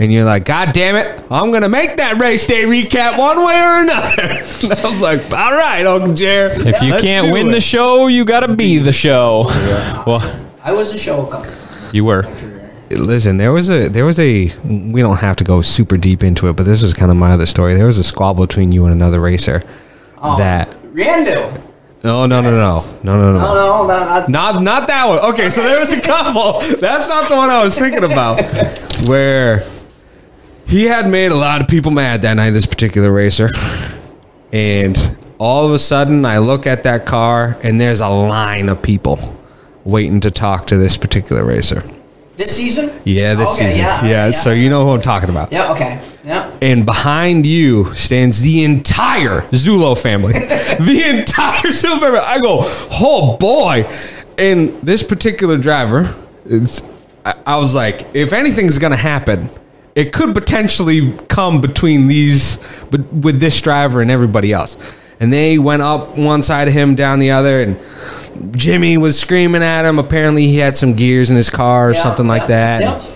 And you're like, God damn it, I'm going to make that race day recap one way or another. I was like, all right, Uncle Jer. If you can't win the show, you got to be the show. Well, I was a show a couple. you were. Listen, there was a there was a we don't have to go super deep into it, but this was kind of my other story. There was a squabble between you and another racer. Oh, That Riendeau. no no no no no no no no, that, that, not not that one. Okay, so there was a couple. That's not the one I was thinking about. Where he had made a lot of people mad that night. This particular racer, and all of a sudden, I look at that car, and there's a line of people waiting to talk to this particular racer. this season. Yeah, this Okay, season. yeah, Yeah, yeah. so you know who I'm talking about. Yeah. Okay. Yeah. And behind you stands the entire Zullo family. the entire Zullo family. I go, oh boy. And this particular driver, it's, I, I was like, if anything's going to happen, it could potentially come between these, but with this driver and everybody else. And they went up one side of him, down the other, and Jimmy was screaming at him. Apparently, he had some gears in his car or Yeah, something like yeah, that. yeah.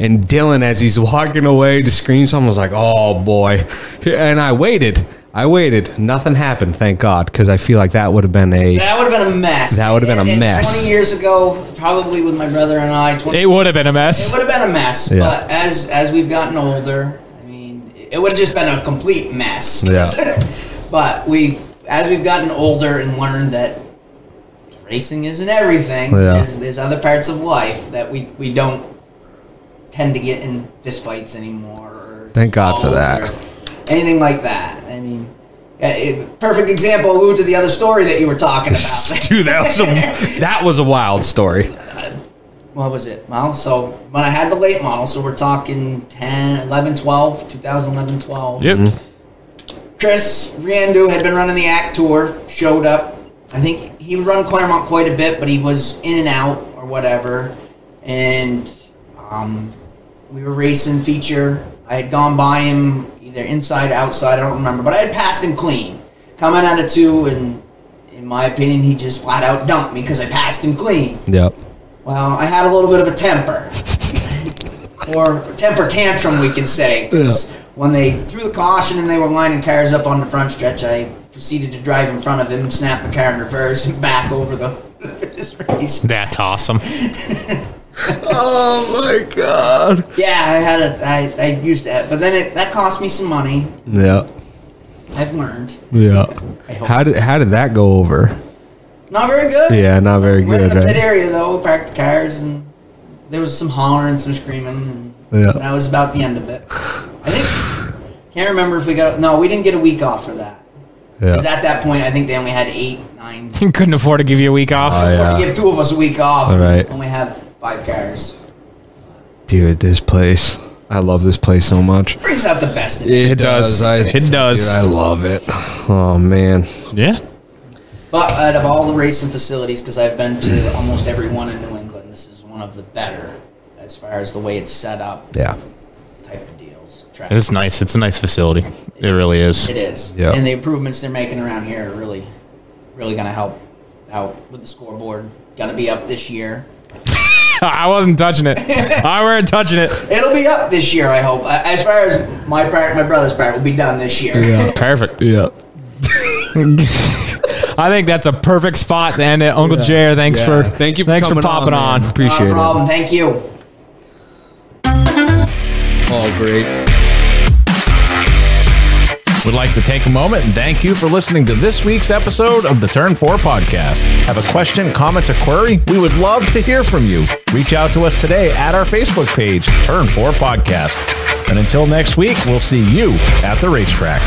And Dylan, as he's walking away to screen someone, was like, "Oh boy!" And I waited. I waited. Nothing happened. Thank God, because I feel like that would have been a That would have been a mess. That would have been a And mess. 20 years ago, probably with my brother and I, 20, It would have been a mess. It mess. would have been a mess, Yeah. but as as we've gotten older, I mean, it would have just been a complete mess. Yeah. but we, as we've gotten older and learned that racing isn't everything, Yeah. there's, there's other parts of life that we we don't tend to get in fistfights anymore. Or Thank God for squabbles that. or Anything like that. I mean. Uh, it- perfect example allude to the other story that you were talking about. dude. That was a, that was a wild story. Uh, what was it? Well, so when I had the late model, so we're talking 10, 11, 12, 2011, 12. Yep. Mm-hmm. Chris Riendeau had been running the ACT Tour, showed up. I think he would run Claremont quite a bit, but he was in and out or whatever. And um, we were racing feature. I had gone by him either inside, outside, I don't remember, but I had passed him clean. Coming out of two, and in my opinion, he just flat out dumped me because I passed him clean. Yep. Well, I had a little bit of a temper. or temper tantrum, we can say. 'cause When they threw the caution and they were lining cars up on the front stretch, I proceeded to drive in front of him, snap the car in reverse, and back over the finish race. That's awesome. Oh my god. Yeah, I had a, I, I used that, but then it, that cost me some money. Yeah. I've learned. Yeah. How did how did that go over? Not very good. Yeah, not very We're good, in the pit area though, we parked the cars, and there was some hollering, some screaming. And Yeah. That was about the end of it. I think can't remember if we got no, we didn't get a week off for that. Because Yeah. at that point, I think they only had eight, nine. Couldn't afford to give you a week off. Oh, Or yeah. to give two of us a week off. All right. And we have five cars. Dude, this place. I love this place so much. Brings out the best in it. It does. It does. Dude, I love it. Oh man. Yeah. But out of all the racing facilities, because I've been to almost every one in New England, this is one of the better as far as the way it's set up, Yeah. type of deals. It's nice. It's a nice facility. It really is. It is. Yeah. And the improvements they're making around here are really, really going to help out with the scoreboard. Going to be up this year. I wasn't touching it. I weren't touching it. It'll be up this year, I hope. Uh, As far as my part, my brother's part will be done this year. Yeah, Perfect. Yeah. I think that's a perfect spot to end it. Uncle Jer, thanks for Thank you for thanks for popping on, on. man. Appreciate no it. problem. Thank you. Oh, great. Would like to take a moment and thank you for listening to this week's episode of the Turn 4 podcast. Have a question, comment, or query? We would love to hear from you. Reach out to us today at our Facebook page, Turn 4 Podcast. And until next week, we'll see you at the racetrack.